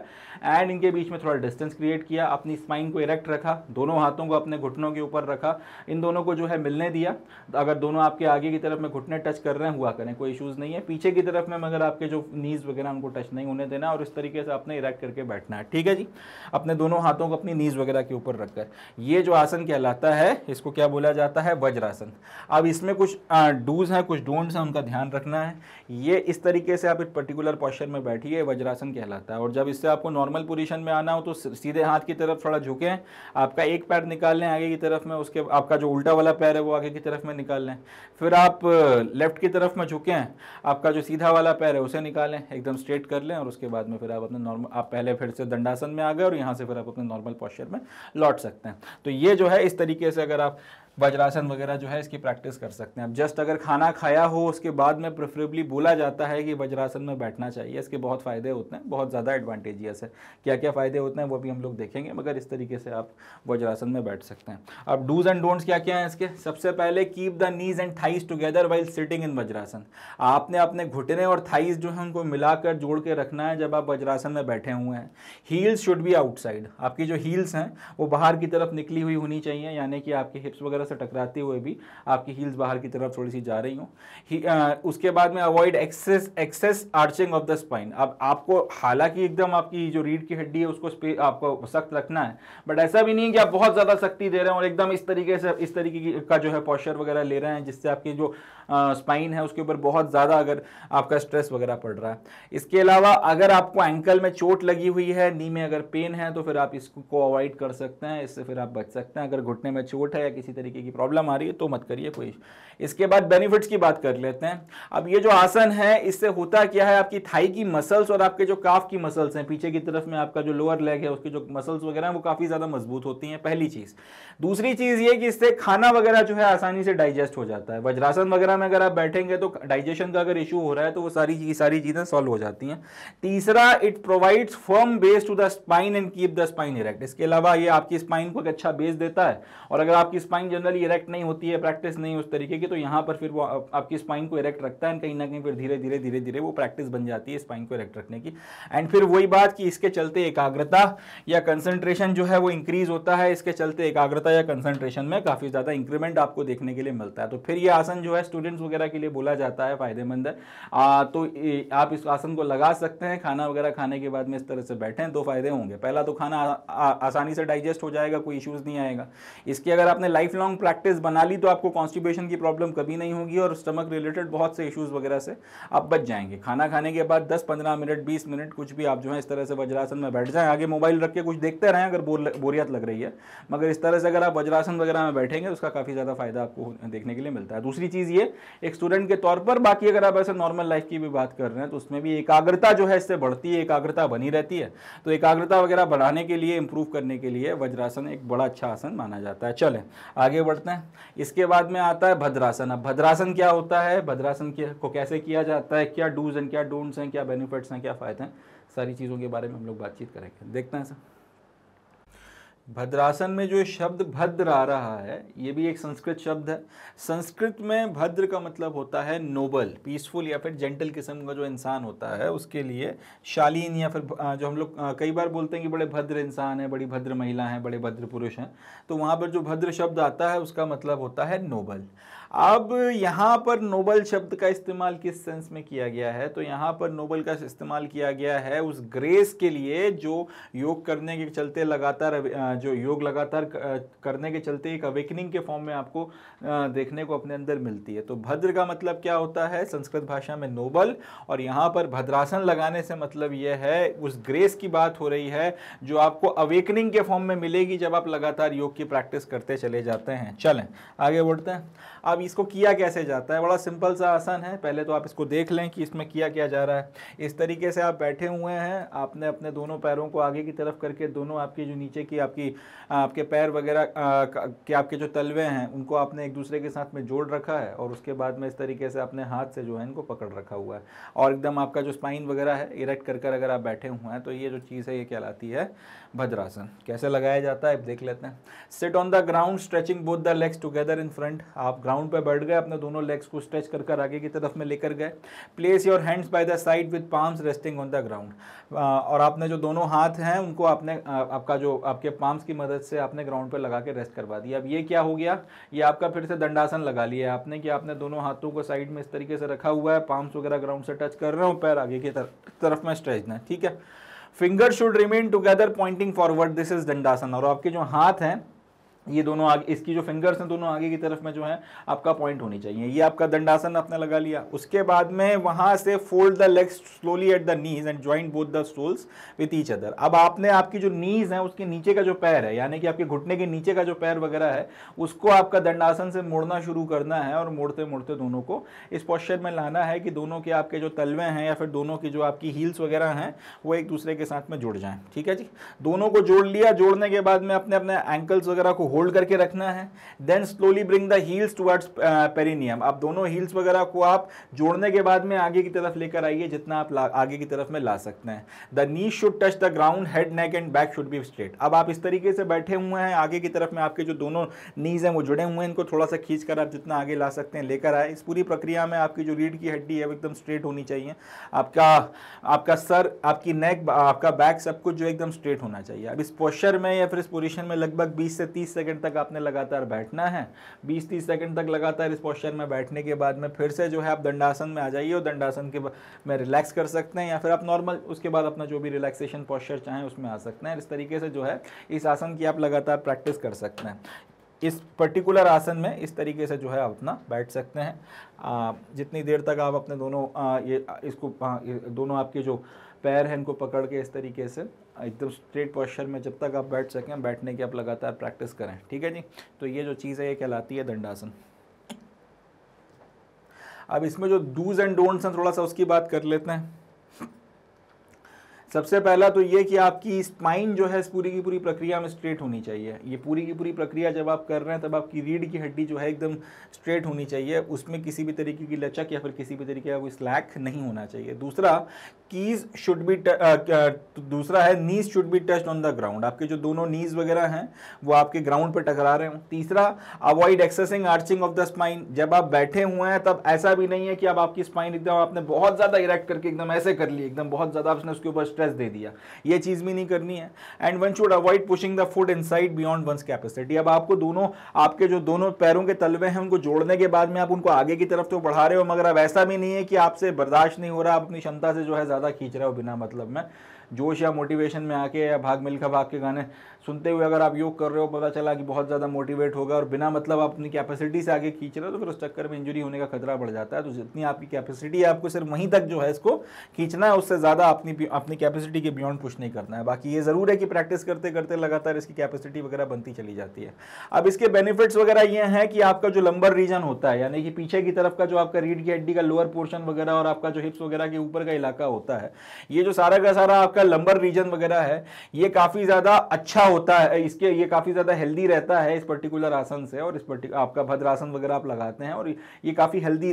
एंड इनके बीच में थोड़ा डिस्टेंस क्रिएट किया, अपनी स्पाइन को इरेक्ट रखा, दोनों हाथों को अपने घुटनों के ऊपर रखा, इन दोनों को जो है मिलने दिया। अगर दोनों आपके आगे की तरफ़ में घुटने टच कर रहे हैं, हुआ करें, कोई इशूज़ नहीं है। पीछे की तरफ़ में मगर आपके जो नीज वगैरह उनको टच नहीं होने देना और इस तरीके से आपने इरेक्ट करके बैठना है। ठीक है जी? अपने दोनों हाथों को अपनी नीज वगैरह के ऊपर रखकर। ये जो आसन कहलाता है, इसको क्या बोला जाता है? वज्रासन। अब इसमें कुछ डूज हैं, कुछ डोंट्स हैं, उनका ध्यान रखना है। ये इस तरीके से आप एक पर्टिकुलर पॉस्चर में बैठिए, वज्रासन कहलाता है। और जब इससे आपको नॉर्मल पोजीशन में आना हो तो सीधे हाथ की तरफ़ थोड़ा झुकें, आपका एक पैर निकाल लें आगे की तरफ़ में, उसके, आपका जो उल्टा वाला पैर है, वो आगे की तरफ़ में निकाल लें। फिर आप लेफ़्ट की तरफ़ में झुकें, आपका जो सीधा वाला पैर है, उसे निकालें एकदम स्ट्रेट कर लें, और उसके बाद में फिर आप अपने नॉर्मल आप पहले फिर से दंडासन में आ गए, और यहाँ से फिर आप अपने नॉर्मल पॉस्चर में लौट सकते हैं। तो ये जो है, इस तरीके से अगर आप वज्रासन वगैरह जो है इसकी प्रैक्टिस कर सकते हैं। अब जस्ट अगर खाना खाया हो, उसके बाद में प्रेफरेबली बोला जाता है कि वज्रासन में बैठना चाहिए। इसके बहुत फ़ायदे होते हैं, बहुत ज़्यादा एडवांटेजियस है। क्या क्या फ़ायदे होते हैं वो भी हम लोग देखेंगे, मगर इस तरीके से आप वज्रासन में बैठ सकते हैं। अब डूज एंड डोंट्स क्या क्या हैं इसके? सबसे पहले keep the knees and thighs together while sitting in Vajrasana. आपने अपने घुटने और थाइज जो है उनको मिलाकर जोड़ के रखना है जब आप वज्रासन में बैठे हुए हैं। हील्स शुड बी आउटसाइड आपकी जो हील्स हैं, वो बाहर की तरफ़ निकली हुई होनी चाहिए, यानी कि आपके हिप्स वगैरह से टकराते हुए भी आपकी हील्स बाहर की तरफ़ थोड़ी सी जा रही हूँ। उसके बाद में avoid excess excess arching of the spine अब आपको, हालाँकि एकदम आपकी जो रीढ़ की हड्डी है, उसको आपको सख्त रखना है बट ऐसा भी नहीं है कि आप बहुत ज़्यादा सख्ती दे रहे हैं और एकदम इस तरीके से, इस तरीके का जो है पॉस्चर वगैरह ले रहे हैं, जिससे आपकी जो स्पाइन है, उसके ऊपर बहुत ज़्यादा अगर आपका स्ट्रेस वगैरह पड़ रहा है। इसके अलावा अगर आपको एंकल में चोट लगी हुई है, नी में अगर पेन है तो फिर आप इसको अवॉइड कर सकते हैं, इससे फिर आप बच सकते हैं। अगर घुटने में चोट है या किसी तरीके की प्रॉब्लम आ रही है तो मत करिए कोई इसके बाद बेनिफिट्स की बात कर लेते हैं। अब ये जो आसन है, इससे होता क्या है, आपकी थाई की मसल्स और आपके जो काफ की मसल्स हैं, पीछे की तरफ़ में आपका जो लोअर लेग है, उसकी जो मसल्स वगैरह हैं, वो काफ़ी ज़्यादा मज़बूत होती हैं, पहली चीज़। दूसरी चीज़ ये कि इससे खाना वगैरह जो है, आसानी से डाइजेस्ट हो जाता है। वज्रासन वगैरह में अगर आप बैठेंगे तो डाइजेशन का अगर इशू हो रहा है तो वो सारी चीज़, सारी चीज़ें सॉल्व हो जाती हैं। तीसरा it provides firm base to the spine and keep the spine erect इसके अलावा ये आपकी स्पाइन को एक अच्छा बेस देता है, और अगर आपकी स्पाइन जनरली इरेक्ट नहीं होती है प्रैक्टिस नहीं उस तरीके की तो यहाँ पर फिर वो आपकी स्पाइन को इरेक्ट रखता है कहीं ना कहीं फिर धीरे धीरे धीरे धीरे वो प्रैक्टिस बन जाती है स्पाइन को इरेक्ट रखने की। एंड फिर वही बात कि इसके चलते एकाग्रता या कंसंट्रेशन जो है वो इंक्रीज होता है, इसके चलते एकाग्रता या कंसंट्रेशन में काफ़ी ज़्यादा इंक्रीमेंट आपको देखने के लिए मिलता है। तो फिर ये आसन जो है स्टूडेंट्स वगैरह के लिए बोला जाता है फ़ायदेमंद है। तो आप इस आसन को लगा सकते हैं, खाना वगैरह खाने के बाद में इस तरह से बैठें दो फ़ायदे होंगे। पहला तो खाना आसानी से डाइजेस्ट हो जाएगा, कोई इश्यूज़ नहीं आएगा। इसकी अगर आपने लाइफ लॉन्ग लॉन्ग प्रैक्टिस बना ली तो आपको कॉन्स्टिपेशन की प्रॉब्लम कभी नहीं होगी और स्टमक रिलेटेड बहुत से इश्यूज़ वगैरह से आप बच जाएँगे। खाना खाने के बाद दस पंद्रह मिनट, बीस मिनट कुछ भी आप जो है इस तरह से वज्रासन में बैठ जाएँ। आगे मोबाइल रख के कुछ देखते रहें अगर बोर बोरियत लग रही है। मगर इस तरह से अगर आप वज्रासन वगैरह में बैठेंगे उसका काफ़ी ज़्यादा फ़ायदा आपको देखने के लिए मिलता है। दूसरी चीज़ ये, एक स्टूडेंट के तौर पर बाकी अगर आप ऐसे नॉर्मल लाइफ की भी बात कर रहे हैं तो उसमें भी एकाग्रता जो है इससे बढ़ती है, एकाग्रता बनी रहती है। तो एकाग्रता वगैरह बढ़ाने के लिए इंप्रूव करने के लिए वज्रासन एक बड़ा अच्छा आसन माना जाता है। चलें, आगे बढ़ते हैं। इसके बाद में आता है भद्रासन। अब भद्रासन क्या होता है? भद्रासन को कैसे किया जाता है? क्या डूज एंड क्या डोंट्स हैं? क्या बेनिफिट्स हैं? क्या फ़ायदे हैं? सारी चीज़ों के बारे में हम लोग बातचीत करेंगे। देखते हैं सर। भद्रासन में जो शब्द भद्र आ रहा है, ये भी एक संस्कृत शब्द है। संस्कृत में भद्र का मतलब होता है नोबल, पीसफुल या फिर जेंटल किस्म का जो इंसान होता है, उसके लिए शालीन या फिर जो हम लोग कई बार बोलते हैं कि बड़े भद्र इंसान हैं, बड़ी भद्र महिला हैं, बड़े भद्र पुरुष हैं तो वहाँ पर जो भद्र शब्द आता है, उसका मतलब होता है नोबल। अब यहाँ पर नोबल शब्द का इस्तेमाल किस सेंस में किया गया है? तो यहाँ पर नोबल का इस्तेमाल किया गया है उस ग्रेस के लिए जो योग करने के चलते लगातार जो योग लगातार करने के चलते एक अवेकनिंग के फॉर्म में आपको देखने को अपने अंदर मिलती है। तो भद्र का मतलब क्या होता है? संस्कृत भाषा में नोबल। और यहाँ पर भद्रासन लगाने से मतलब यह है, उस ग्रेस की बात हो रही है जो आपको अवेकनिंग के फॉर्म में मिलेगी जब आप लगातार योग की प्रैक्टिस करते चले जाते हैं। चलें, आगे बढ़ते हैं। अब इसको किया कैसे जाता है? बड़ा सिंपल सा आसान है। पहले तो आप इसको देख लें कि इसमें किया क्या जा रहा है। इस तरीके से आप बैठे हुए हैं। आपने अपने दोनों पैरों को आगे की तरफ़ करके दोनों आपकी जो नीचे की आपकी, आपके पैर वगैरह के आपके जो तलवे हैं, उनको आपने एक दूसरे के साथ में जोड़ रखा है और उसके बाद में इस तरीके से अपने हाथ से जो है इनको पकड़ रखा हुआ है। और एकदम आपका जो स्पाइन वगैरह है इरेक्ट कर कर अगर आप बैठे हुए हैं तो ये जो चीज़ है, ये कहलाती है भद्रासन। कैसे लगाया जाता है देख लेते हैं। Sit on the ground stretching both the legs together in front आप ग्राउंड पे बैठ गए, अपने दोनों लेग्स को स्ट्रेच कर कर आगे की तरफ़ में लेकर गए। Place your hands by the side with palms resting on the ground और आपने जो दोनों हाथ हैं, उनको आपने आपका जो, आपके पाम्स की मदद से आपने ग्राउंड पर लगा के रेस्ट करवा दिया। अब ये क्या हो गया? ये आपका फिर से दंडासन लगा लिया आपने कि आपने दोनों हाथों को साइड में इस तरीके से रखा हुआ है। पाम्स वगैरह ग्राउंड से टच कर रहे हो, पैर आगे की तरफ़ में स्ट्रेच है, ठीक है? Finger should remain together pointing forward this is Dandasana और आपके जो हाथ हैं ये दोनों आगे, इसकी जो फिंगर्स हैं, दोनों आगे की तरफ़ में जो है, आपका पॉइंट होनी चाहिए। ये आपका दंडासन आपने लगा लिया। उसके बाद में वहाँ से fold the legs slowly at the knees and joint both the soles with each other अब आपने आपकी जो नीज है, उसके नीचे का जो पैर है, यानी कि आपके घुटने के नीचे का जो पैर वगैरह है, उसको आपका दंडासन से मोड़ना शुरू करना है और मोड़ते मोड़ते दोनों को इस पॉस्चर में लाना है कि दोनों के आपके जो तलवे हैं या फिर दोनों की जो आपकी हील्स वगैरह हैं, वो एक दूसरे के साथ में जुड़ जाएँ। ठीक है जी? दोनों को जोड़ लिया। जोड़ने के बाद में अपने अपने एंकल्स वगैरह को होल्ड करके रखना है then slowly bring the heels towards perineum आप दोनों हील्स वगैरह को आप जोड़ने के बाद में आगे की तरफ़ लेकर आइए, जितना आप आगे की तरफ़ में ला सकते हैं। The knee should touch the ground head neck and back should be straight अब आप इस तरीके से बैठे हुए हैं, आगे की तरफ़ में आपके जो दोनों नीज हैं, वो जुड़े हुए हैं, इनको थोड़ा सा खींच कर आप जितना आगे ला सकते हैं, लेकर आए। इस पूरी प्रक्रिया में आपकी जो रीढ़ की हड्डी है, वो एकदम स्ट्रेट होनी चाहिए। आपका आपका सर, आपकी नेक आपका बैक सब कुछ जो एकदम स्ट्रेट होना चाहिए। अब इस पोस्चर में या फिर इस पोजिशन में लगभग बीस से तीस सेकंड तक आपने लगातार बैठना है 20-30 सेकंड तक लगातार इस पोस्चर में बैठने के बाद में फिर से जो है आप दंडासन में आ जाइए और दंडासन के में रिलैक्स कर सकते हैं या फिर आप नॉर्मल उसके बाद अपना जो भी रिलैक्सेशन पोस्चर चाहें उसमें आ सकते हैं। इस तरीके से जो है इस आसन की आप लगातार प्रैक्टिस कर सकते हैं। इस पर्टिकुलर आसन में इस तरीके से जो है आप अपना बैठ सकते हैं। आ, जितनी देर तक आप अपने दोनों आ, ये इसको आ, ये दोनों आपके जो पैर हैं इनको पकड़ के इस तरीके से एकदम स्ट्रेट पॉस्चर में जब तक आप बैठ सकें, बैठने की आप लगातार प्रैक्टिस करें। ठीक है जी? तो ये जो चीज़ है, ये कहलाती है दंडासन। अब इसमें जो डूज एंड डोंट्स हैं, थोड़ा सा उसकी बात कर लेते हैं। सबसे पहला तो ये कि आपकी स्पाइन जो है इस पूरी की पूरी प्रक्रिया में स्ट्रेट होनी चाहिए। ये पूरी की पूरी प्रक्रिया जब आप कर रहे हैं, तब आपकी रीढ़ की हड्डी जो है एकदम स्ट्रेट होनी चाहिए। उसमें किसी भी तरीके की लचक या फिर किसी भी तरीके का कोई स्लैक नहीं होना चाहिए। दूसरा कीज शुड बी दूसरा है knees should be touched on the ground आपके जो दोनों नीज वगैरह हैं, वो आपके ग्राउंड पर टकरा रहे हो। तीसरा avoid excessive arching of the spine जब आप बैठे हुए हैं, तब ऐसा भी नहीं है कि अब आपकी स्पाइन एकदम आपने बहुत ज़्यादा इरेक्ट करके एकदम ऐसे कर ली, एकदम बहुत ज़्यादा आपने उसके ऊपर स्ट्रेस दे दिया। ये चीज़ भी नहीं करनी है। And one should avoid pushing the foot inside beyond one's capacity अब आपको दोनों, आपके जो दोनों पैरों के तलवे हैं, उनको जोड़ने के बाद में आप उनको आगे की तरफ़ तो बढ़ा रहे हो, मगर अब ऐसा भी नहीं है कि आपसे बर्दाश्त नहीं हो रहा, आप अपनी क्षमता से जो है ज़्यादा खींच रहे हो बिना मतलब में। जोश या मोटिवेशन में आके या भाग मिलकर भाग के गाने सुनते हुए अगर आप योग कर रहे हो, पता चला कि बहुत ज़्यादा मोटिवेट होगा और बिना मतलब आप अपनी कैपेसिटी से आगे खींच रहे हो तो फिर उस चक्कर में इंजरी होने का खतरा बढ़ जाता है। तो जितनी आपकी कैपेसिटी है, आपको सिर्फ़ वहीं तक जो है इसको खींचना है, उससे ज़्यादा अपनी अपनी कैपेसिटी के बियॉन्ड पुश नहीं करना है। बाकी ये ज़रूर है कि प्रैक्टिस करते करते लगातार इसकी कैपेसिटी वगैरह बनती चली जाती है। अब इसके बेनिफिट्स वगैरह ये हैं कि आपका जो लंबर रीजन होता है, यानी कि पीछे की तरफ़ का जो आपका रीढ़ की हड्डी का लोअर पोर्शन वगैरह और आपका जो हिप्स वगैरह के ऊपर का इलाका होता है, ये जो सारा का सारा आपका लंबर रीजन वगैरह है, ये काफ़ी ज़्यादा अच्छा होता है, इसके ये काफ़ी ज़्यादा हेल्दी रहता है इस पर्टिकुलर आसन से और इस पर्टिकुलर आपका भद्रासन वगैरह आप लगाते हैं और ये काफ़ी हेल्दी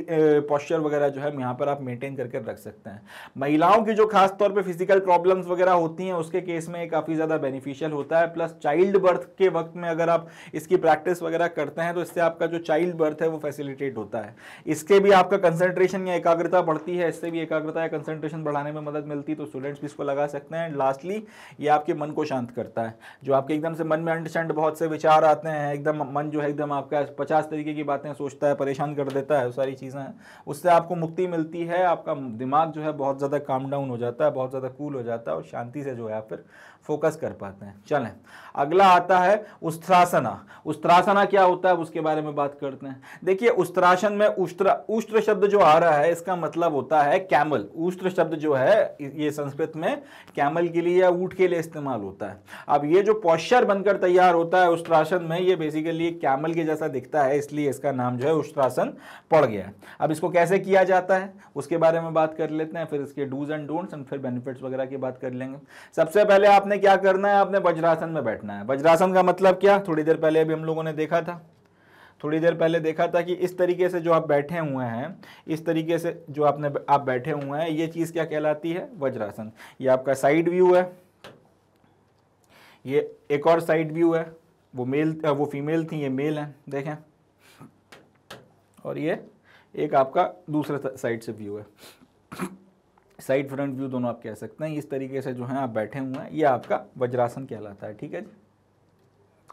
पॉस्चर वगैरह जो है यहाँ पर आप मेंटेन करके रख सकते हैं। महिलाओं की जो खास तौर पे फ़िज़िकल प्रॉब्लम्स वगैरह होती हैं, उसके केस में ये काफ़ी ज़्यादा बेनिफिशियल होता है। प्लस चाइल्ड बर्थ के वक्त में अगर आप इसकी प्रैक्टिस वगैरह करते हैं तो इससे आपका जो चाइल्ड बर्थ है वो फैसिलिटेट होता है। इसके भी आपका कंसेंट्रेशन या एकाग्रता बढ़ती है, इससे भी एकाग्रता या कंसेंट्रेशन बढ़ाने में मदद मिलती है तो स्टूडेंट्स भी इसको लगा सकते हैं। लास्टली ये आपके मन को शांत करता है। जो आपके एकदम से मन में अंडरस्टैंड बहुत से विचार आते हैं, एकदम मन जो है, एकदम आपका पचास तरीके की बातें सोचता है, परेशान कर देता है सारी चीज़ें, उससे आपको मुक्ति मिलती है, आपका दिमाग जो है बहुत ज़्यादा काम डाउन हो जाता है, बहुत ज़्यादा कूल हो जाता है और शांति से जो है आप फिर फोकस कर पाते हैं। चलें, अगला आता है उस्त्रासना उस्त्रासना क्या होता है, उसके बारे में बात करते हैं। देखिए उस्त्रासन में उष्ट्र उष्ट्र शब्द जो आ रहा है, इसका मतलब होता है कैमल। उष्ट्र शब्द जो है, ये संस्कृत में कैमल के लिए या ऊट के लिए इस्तेमाल होता है। अब ये जो पॉस्चर बनकर तैयार होता है उष्ट्रासन में, ये बेसिकली कैमल के जैसा दिखता है, इसलिए इसका नाम जो है उष्ट्रासन पड़ गया अब इसको कैसे किया जाता है, उसके बारे में बात कर लेते हैं, फिर इसके डूज एंड डोंट्स एंड फिर बेनिफिट्स वगैरह की बात कर लेंगे। सबसे पहले आपने क्या करना है? आपने वज्रासन में बैठना है। वज्रासन का मतलब क्या? थोड़ी देर पहले अभी हम लोगों ने देखा था। थोड़ी देर पहले देखा था कि इस तरीके से जो आप बैठे हुए हैं, इस तरीके से जो आपने आप बैठे हुए हैं, ये चीज़ क्या कहलाती है? वज्रासन। ये आपका साइड व्यू है। ये एक और साइड व्यू है। वो मेल वो फीमेल थी, ये मेल है। देखें। और ये एक आपका दूसरे साइड से व्यू है। साइड फ्रंट व्यू दोनों आप कह सकते हैं। इस तरीके से जो है आप बैठे हुए हैं, ये आपका वज्रासन कहलाता है, ठीक है जी?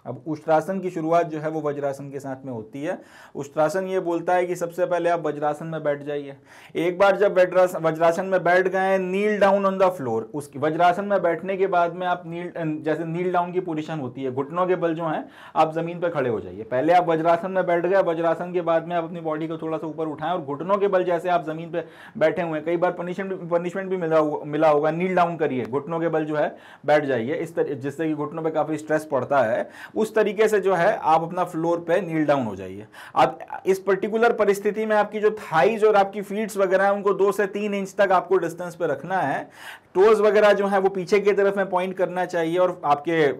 अब उष्ट्रासन की शुरुआत जो है वो वज्रासन के साथ में होती है। उष्ट्रासन ये बोलता है कि सबसे पहले आप वज्रासन में बैठ जाइए। एक बार जब वज्रासन में बैठ गए kneel down on the floor उसकी, वज्रासन में बैठने के बाद में आप नील जैसे नील डाउन की पोजिशन होती है, घुटनों के बल जो है, आप ज़मीन पर खड़े हो जाइए। पहले आप वज्रासन में बैठ गए, वज्रासन के बाद में आप अपनी बॉडी को थोड़ा सा ऊपर उठाएँ और घुटनों के बल जैसे आप ज़मीन पर बैठे हुए हैं, कई बार पनिशमेंट पनिशमेंट भी मिला मिला होगा नील डाउन करिए, घुटनों के बल जो है, बैठ जाइए। इस तरह जिससे कि घुटनों पर काफ़ी स्ट्रेस पड़ता है। उस तरीके से जो है आप अपना फ्लोर पे नील डाउन हो जाइए। अब इस पर्टिकुलर परिस्थिति में आपकी जो थाइज और आपकी फीट्स वगैरह है, उनको दो से तीन इंच तक आपको डिस्टेंस पे रखना है। टोज वगैरह जो है, वो पीछे की तरफ़ में पॉइंट करना चाहिए और आपके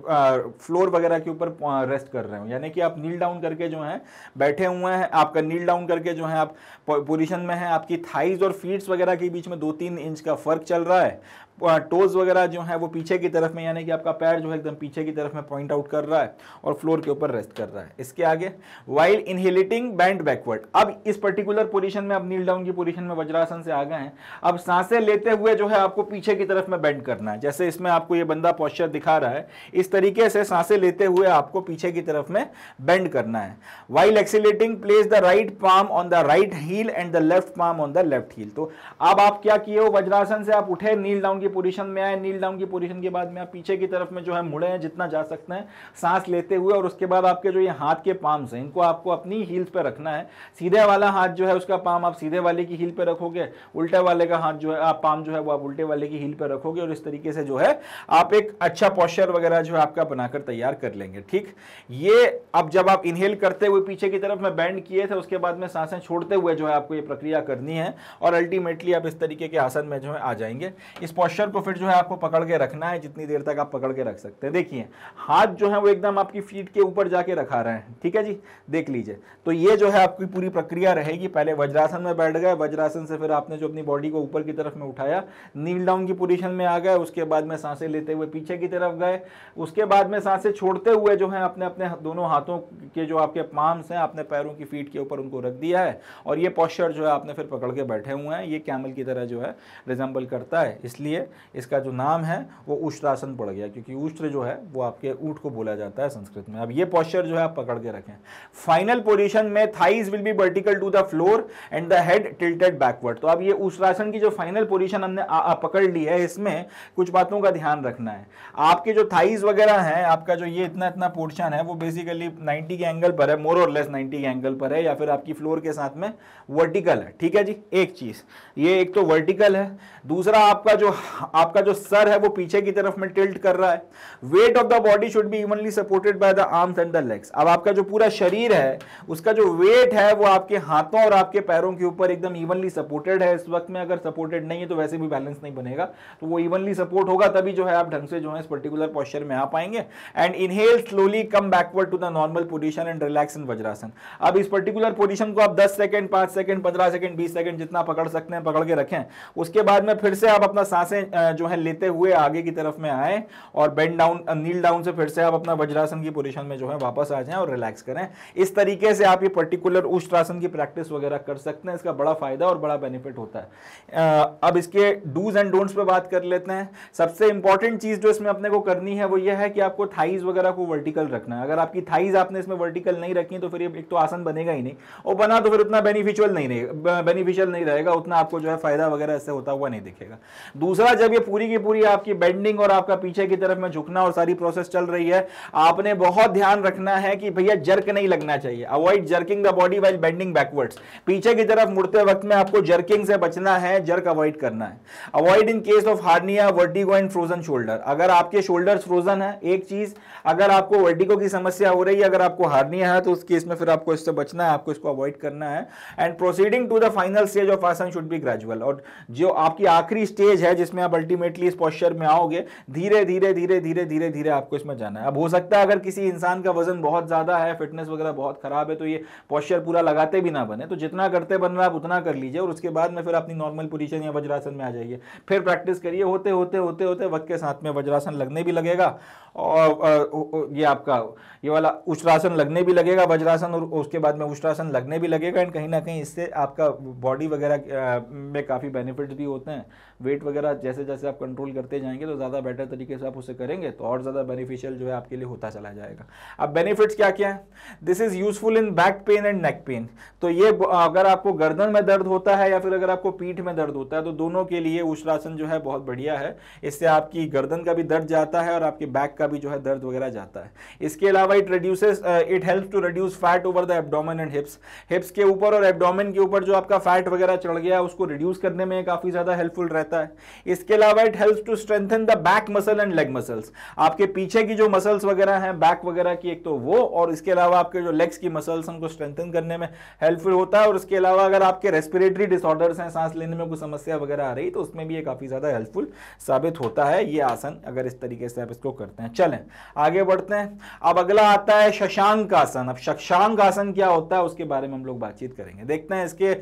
फ्लोर वगैरह के ऊपर रेस्ट कर रहे हो। यानी कि आप नील डाउन करके जो है, बैठे हुए हैं, आपका नील डाउन करके जो है, आप पोजिशन में है, आपकी थाइज और फीट्स वगैरह के बीच में दो तीन इंच का फ़र्क चल रहा है। टोज वगैरह जो है वो पीछे की तरफ़ में, यानी कि आपका पैर जो है एकदम पीछे की तरफ़ में पॉइंट आउट कर रहा है और फ्लोर के ऊपर रेस्ट कर रहा है। इसके आगे वाइल इनहेलिटिंग बैंड बैकवर्ड अब इस पर्टिकुलर पोजीशन में, अब नील डाउन की पोजीशन में वज्रासन से आ गए हैं, अब साँसें लेते हुए जो है आपको पीछे की तरफ़ में बेंड करना है। जैसे इसमें आपको ये बंदा पॉस्चर दिखा रहा है, इस तरीके से साँसें लेते हुए आपको पीछे की तरफ़ में बेंड करना है। While exciting place the right palm on the right heel and the left palm on the left heel तो अब आप क्या किए हो? वज्रासन से आप उठे नील डाउन की पोजीशन में आए नील डाउन की पोजीशन के बाद में आप पीछे की तरफ़ में जो है मुड़े हैं, जितना जा सकते हैं, सांस लेते हुए और उसके बाद आपके जो ये हाथ के पाम्स हैं, इनको आपको अपनी हील्स पे रखना है। सीधे वाला हाथ जो है उसका पाम आप सीधे वाले की हील पे रखोगे, उल्टे वाले का हाथ जो है, आप पाम जो है वो आप उल्टे वाले की हील पे रखोगे और इस तरीके से जो है आप एक अच्छा पॉस्चर वगैरह जो है आपका बनाकर तैयार कर लेंगे, ठीक? ये अब जब आप इनहेल करते हुए पीछे की तरफ़ में बैंड किए थे, उसके बाद में साँसें छोड़ते हुए जो है आपको ये प्रक्रिया करनी है और अल्टीमेटली आप इस तरीके के आसन में जो है आ जाएँगे। इस पॉस्चर को फिर फिर जो है आपको पकड़ के रखना है, जितनी देर तक आप पकड़ के रख सकते हैं। देखिए, हाथ जो है वो एकदम आपकी फीट के ऊपर जाके रखा रहे हैं, ठीक है जी? देख लीजिए। तो ये जो है आपकी पूरी प्रक्रिया रहेगी। पहले वज्रासन में बैठ गए, वज्रासन से फिर आपने जो अपनी बॉडी को ऊपर की तरफ़ में उठाया नील डाउन की पोजिशन में आ गए, उसके बाद में साँसें लेते हुए पीछे की तरफ़ गए। उसके बाद में साँसें छोड़ते हुए जो है अपने अपने दोनों हाथों के जो आपके पाम्स हैं अपने पैरों की फीट के ऊपर उनको रख दिया है और ये पॉस्चर जो है आपने फिर पकड़ के बैठे हुए हैं। ये कैमल की तरह जो है रिजेंबल करता है, इसलिए इसका जो नाम है, वो उष्ट्रासन पड़ गया, क्योंकि उष्ट्र जो है, वो आपके ऊँट को बोला जाता है संस्कृत में। अब ये पॉस्चर जो है, आप पकड़ के रखें। फाइनल पोजिशन में thighs will be vertical to the floor and the head tilted backward तो अब ये उष्ट्रासन की जो फाइनल पोजिशन हमने पकड़ ली है, इसमें कुछ बातों का ध्यान रखना है। आपके जो थाइज वगैरह हैं, आपका जो ये इतना इतना पोर्शन है, वो बेसिकली 90 के एंगल पर है मोर और लेस 90 के एंगल पर है, या फिर आपकी फ्लोर के साथ में वर्टिकल है। ठीक है जी? एक चीज़। ये एक तो वर्टिकल है। दूसरा आपका जो आपका जो सर है वो पीछे की तरफ़ में टिल्ट कर रहा है। Weight of the body should be evenly supported by the arms and the legs अब आपका जो पूरा शरीर है, उसका जो वेट है वो आपके हाथों और आपके पैरों के ऊपर एकदम इवनली सपोर्टेड है। इस वक्त में अगर सपोर्टेड नहीं है तो वैसे भी बैलेंस नहीं बनेगा। तो वो इवनली सपोर्ट होगा, तभी जो है आप ढंग से जो है इस पर्टिकुलर पॉस्चर में आ पाएँगे। And inhale slowly come backward to the normal position and relax in Vajrasana अब इस पर्टिकुलर पोजिशन को आप 10 सेकंड पाँच सेकंड 15 सेकंड 20 सेकंड जितना पकड़ सकते हैं, पकड़ के रखें। उसके बाद में फिर से आप अपना साँसें जो है, लेते हुए आगे की तरफ़ में आए और बेंड डाउन नील डाउन से फिर से आप अपना वज्रासन की पोजिशन में जो है वापस आ जाएँ और रिलैक्स करें। इस तरीके से आप ये पर्टिकुलर उष्ट्रासन की प्रैक्टिस वगैरह कर सकते हैं। इसका बड़ा फ़ायदा और बड़ा बेनिफिट होता है। अब इसके डूज एंड डोंट्स पे बात कर लेते हैं। सबसे इंपॉर्टेंट चीज़ जो इसमें अपने को करनी है वो ये है कि आपको थाइज वगैरह को वर्टिकल रखना है। अगर आपकी थाइज आपने इसमें वर्टिकल नहीं रखी तो फिर एक तो आसन बनेगा ही नहीं। और बना तो फिर उतना बेनिफिशियल नहीं रहेगा बेनिफिशियल नहीं रहेगा, उतना आपको जो है फ़ायदा वगैरह इससे होता हुआ नहीं दिखेगा। दूसरा जब ये पूरी की पूरी आपकी बेंडिंग और आपका पीछे की तरफ़ में झुकना और सारी प्रोसेस चल रही है, आपने बहुत ध्यान रखना है कि भैया जर्क नहीं लगना चाहिए। Avoid jerking the body while bending backwards पीछे की तरफ़ मुड़ते वक्त में आपको जर्किंग से बचना है जर्क अवॉइड करना है। Avoid in case of hernia vertigo and frozen shoulder अगर आपके शोल्डर फ्रोजन है, एक चीज़ अगर आपको वर्टिगो की समस्या हो रही है, अगर आपको हार्निया है तो उस केस में फिर आपको इससे बचना है, आपको इसको अवॉइड करना है। And proceeding to the final stage of asana should be gradual और जो आपकी आखिरी स्टेज है, जिसमें आप अल्टीमेटली इस पॉस्चर में आओगे, धीरे धीरे धीरे धीरे धीरे धीरे आपको इसमें जाना है। अब हो सकता है अगर किसी इंसान का वज़न बहुत ज़्यादा है फिटनेस वगैरह बहुत खराब है तो ये पॉस्चर पूरा लगाते भी ना बने। तो जितना करते बन रहा आप उतना कर लीजिए, और उसके बाद में फिर अपनी नॉर्मल पोजिशन या वज्रासन में आ जाइए। फिर प्रैक्टिस करिए, होते होते होते होते, वक्त के साथ में वज्रासन लगने भी लगेगा। और ये आपका, ये वाला उष्ट्रासन लगने भी लगेगा, वज्रासन, और उसके बाद में उष्ट्रासन लगने भी लगेगा एंड कहीं ना कहीं इससे आपका बॉडी वगैरह में काफ़ी बेनिफिट भी होते हैं। वेट वगैरह जैसे जैसे आप कंट्रोल करते जाएँगे तो ज़्यादा बेटर तरीके से आप उसे करेंगे तो और ज़्यादा बेनिफिशियल जो है आपके लिए होता चला जाएगा। अब बेनिफिट्स क्या क्या है? This is useful in back pain and neck pain तो ये अगर आपको गर्दन में दर्द होता है, या फिर अगर आपको पीठ में दर्द होता है तो दोनों के लिए उष्ट्रासन जो है बहुत बढ़िया है। इससे आपकी गर्दन का भी दर्द जाता है, और आपके बैक का भी जो है दर्द वगैरह जाता है। इसके अलावा it reduces it help to reduce fat over the abdomen and hips hips के ऊपर और एबडोमेन के ऊपर जो आपका फैट वगैरह चढ़ गया है उसको रिड्यूस करने में काफ़ी ज़्यादा हेल्पफुल रहता है। इसके अलावा it help to strengthen the back muscle and leg muscles आपके पीछे की जो मसल्स वगैरह हैं बैक वगैरह की एक तो वो, और इसके अलावा आपके जो लेग्स की मसल्स उनको स्ट्रेंथन करने में हेल्पफुल होता है। और उसके अलावा अगर आपके रेस्पिरेटरी डिसऑर्डर्स हैं, सांस लेने में कोई समस्या वगैरह आ रही तो उसमें भी ये काफ़ी ज़्यादा हेल्पफुल साबित होता है। ये आसन अगर इस तरीके से आप इसको करते हैं। चलें, आगे बढ़ते हैं। अब अगला आता है शशांक आसन अब शशांक आसन क्या होता है, उसके बारे में हम लोग बातचीत करेंगे। देखते हैं इसके,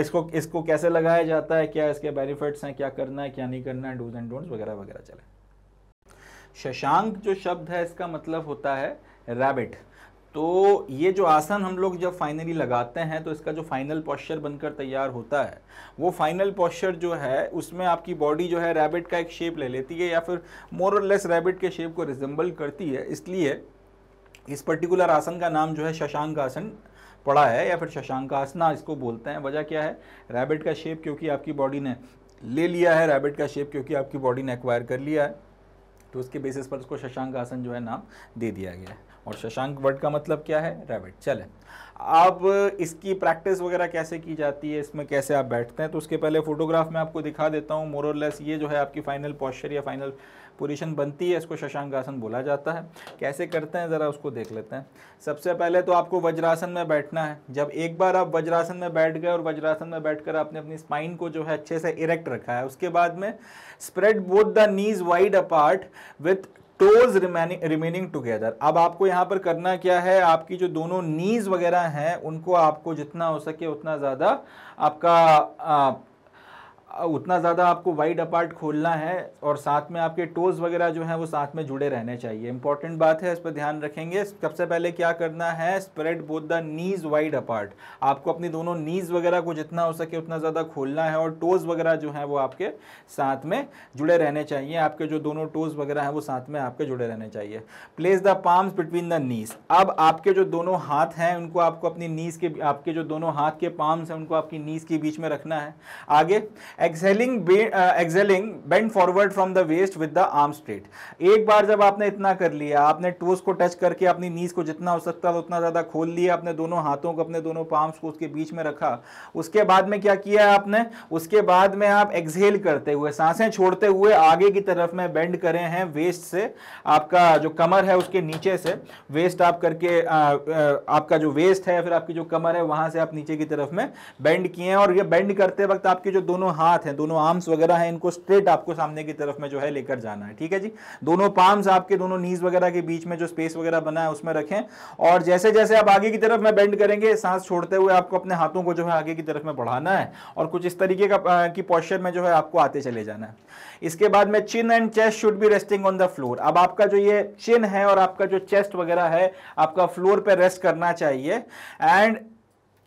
इसको इसको कैसे लगाया जाता है, क्या इसके बेनिफिट्स हैं, क्या करना है, क्या नहीं करना है डूज एंड डोंट्स वगैरह वगैरह चले। शशांक जो शब्द है, इसका मतलब होता है रैबिट तो ये जो आसन हम लोग जब फाइनली लगाते हैं तो इसका जो फाइनल पॉस्चर बनकर तैयार होता है, वो फाइनल पॉस्चर जो है, उसमें आपकी बॉडी जो है रैबिट का एक शेप ले लेती है या फिर मोर और लेस रैबिट के शेप को रिजेंबल करती है। इसलिए इस पर्टिकुलर आसन का नाम जो है शशांक आसन पड़ा है या फिर शशांक आसना इसको बोलते हैं। वजह क्या है? रैबिट का शेप क्योंकि आपकी बॉडी ने ले लिया है रैबिट का शेप क्योंकि आपकी बॉडी ने एक्वायर कर लिया है। तो उसके बेसिस पर उसको शशांक आसन जो है नाम दे दिया गया है। और शशांक वर्ड का मतलब क्या है? रैबिट चले। अब इसकी प्रैक्टिस वगैरह कैसे की जाती है? इसमें कैसे आप बैठते हैं? तो उसके पहले फोटोग्राफ में आपको दिखा देता हूँ। मोरलेस ये जो है आपकी फाइनल पॉस्चर या फाइनल पोजीशन बनती है। इसको शशांक आसन बोला जाता है। कैसे करते हैं? ज़रा उसको देख लेते हैं। सबसे पहले तो आपको वज्रासन में बैठना है। जब एक बार आप वज्रासन में बैठ गए और वज्रासन में बैठकर आपने अपनी स्पाइन को जो है अच्छे से इरेक्ट रखा है, उसके बाद में spread both the knees wide apart with toes remaining together अब आपको यहाँ पर करना क्या है? आपकी जो दोनों नीज वगैरह हैं, उनको आपको जितना हो सके उतना ज़्यादा आपका उतना ज़्यादा आपको वाइड अपार्ट खोलना है और साथ में आपके टोज वगैरह जो है वो साथ में जुड़े रहने चाहिए। इंपॉर्टेंट बात है, इस पर ध्यान रखेंगे। सबसे पहले क्या करना है spread both the knees wide apart आपको अपनी दोनों नीज वगैरह को जितना हो सके उतना ज़्यादा खोलना है और टोज वगैरह जो है वो आपके साथ में जुड़े रहने चाहिए। आपके जो दोनों टोज वगैरह हैं वो साथ में आपके जुड़े रहने चाहिए। Place the palms between the knees अब आपके जो दोनों हाथ हैं, उनको आपको अपनी नीज के, आपके जो दोनों हाथ के पाम्स हैं, उनको आपकी नीज के बीच में रखना है। आगे exhaling exhaling bend forward from the waist with the arm straight एक बार जब आपने इतना कर लिया आपने टोस को टच करके अपनी नीज को जितना हो सकता था उतना ज़्यादा खोल लिया अपने दोनों हाथों को अपने दोनों पाम्स को उसके बीच में रखा उसके बाद में क्या किया आपने? उसके बाद में आप एक्सहेल करते हुए साँसें छोड़ते हुए आगे की तरफ़ में बेंड करे हैं वेस्ट से आपका जो कमर है उसके नीचे से वेस्ट आप करके आ, आ, आपका जो वेस्ट है फिर आपकी जो कमर है वहाँ से आप नीचे की तरफ़ में बेंड किए हैं और ये बेंड करते वक्त आपके जो दोनों हाथ हैं, दोनों आर्म्स वगैरह हैं, इनको स्ट्रेट आपको सामने की तरफ़ में जो है लेकर जाना है, ठीक है जी? दोनों पार्म्स आपके, दोनों नीज वगैरह के बीच में जो स्पेस वगैरह बना है, उसमें रखें और जैसे जैसे आप आगे की तरफ़ में बेंड करेंगे, सांस छोड़ते हुए आपको अपने हाथों को जो है आगे की तरफ़ में बढ़ाना है और कुछ इस तरीके का की पॉस्चर में जो है आपको आते चले जाना है। इसके बाद में chin and chest should be resting on the floor अब आपका जो ये चिन है और आपका जो चेस्ट वगैरह है, आपका फ्लोर पे रेस्ट करना चाहिए। एंड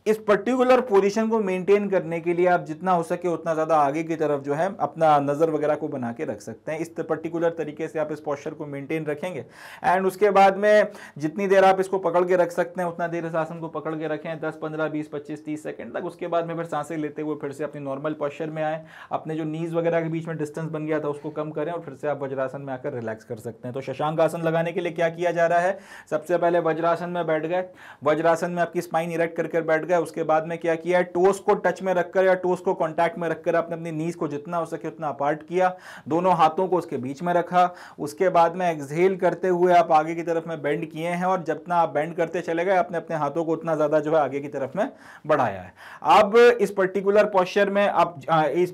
इस पर्टिकुलर पोजीशन को मेंटेन करने के लिए आप जितना हो सके उतना ज़्यादा आगे की तरफ़ जो है अपना नज़र वगैरह को बना के रख सकते हैं। इस पर्टिकुलर तरीके से आप इस पॉस्चर को मेंटेन रखेंगे। एंड उसके बाद में जितनी देर आप इसको पकड़ के रख सकते हैं, उतना देर इस आसन को पकड़ के रखें। दस, पंद्रह, बीस, पच्चीस, तीस सेकेंड तक उसके बाद में फिर साँसें लेते हुए फिर से अपनी नॉर्मल पॉस्चर में आए। अपने जो नीज वगैरह के बीच में डिस्टेंस बन गया था उसको कम करें और फिर से आप वज्रासन में आकर रिलैक्स कर सकते हैं। तो शशांक आसन लगाने के लिए क्या किया जा रहा है? सबसे पहले वज्रासन में बैठ गए। वज्रासन में आपकी स्पाइन इरेक्ट करके बैठ गए। उसके बाद में क्या क्या, टोस को टच में रखकर या टोस को कांटेक्ट में रखकर आपने अपनी नीज को जितना हो सके उतना अपार्ट किया, दोनों हाथों को उसके बीच में रखा, उसके बाद में एक्सहेल करते हुए आप आगे की तरफ़ में बेंड किए हैं और जितना आप बेंड करते चले गए अपने अपने हाथों को उतना ज़्यादा जो है आगे की तरफ़ में बढ़ाया है। अब इस पर्टिकुलर पॉस्चर में आप इस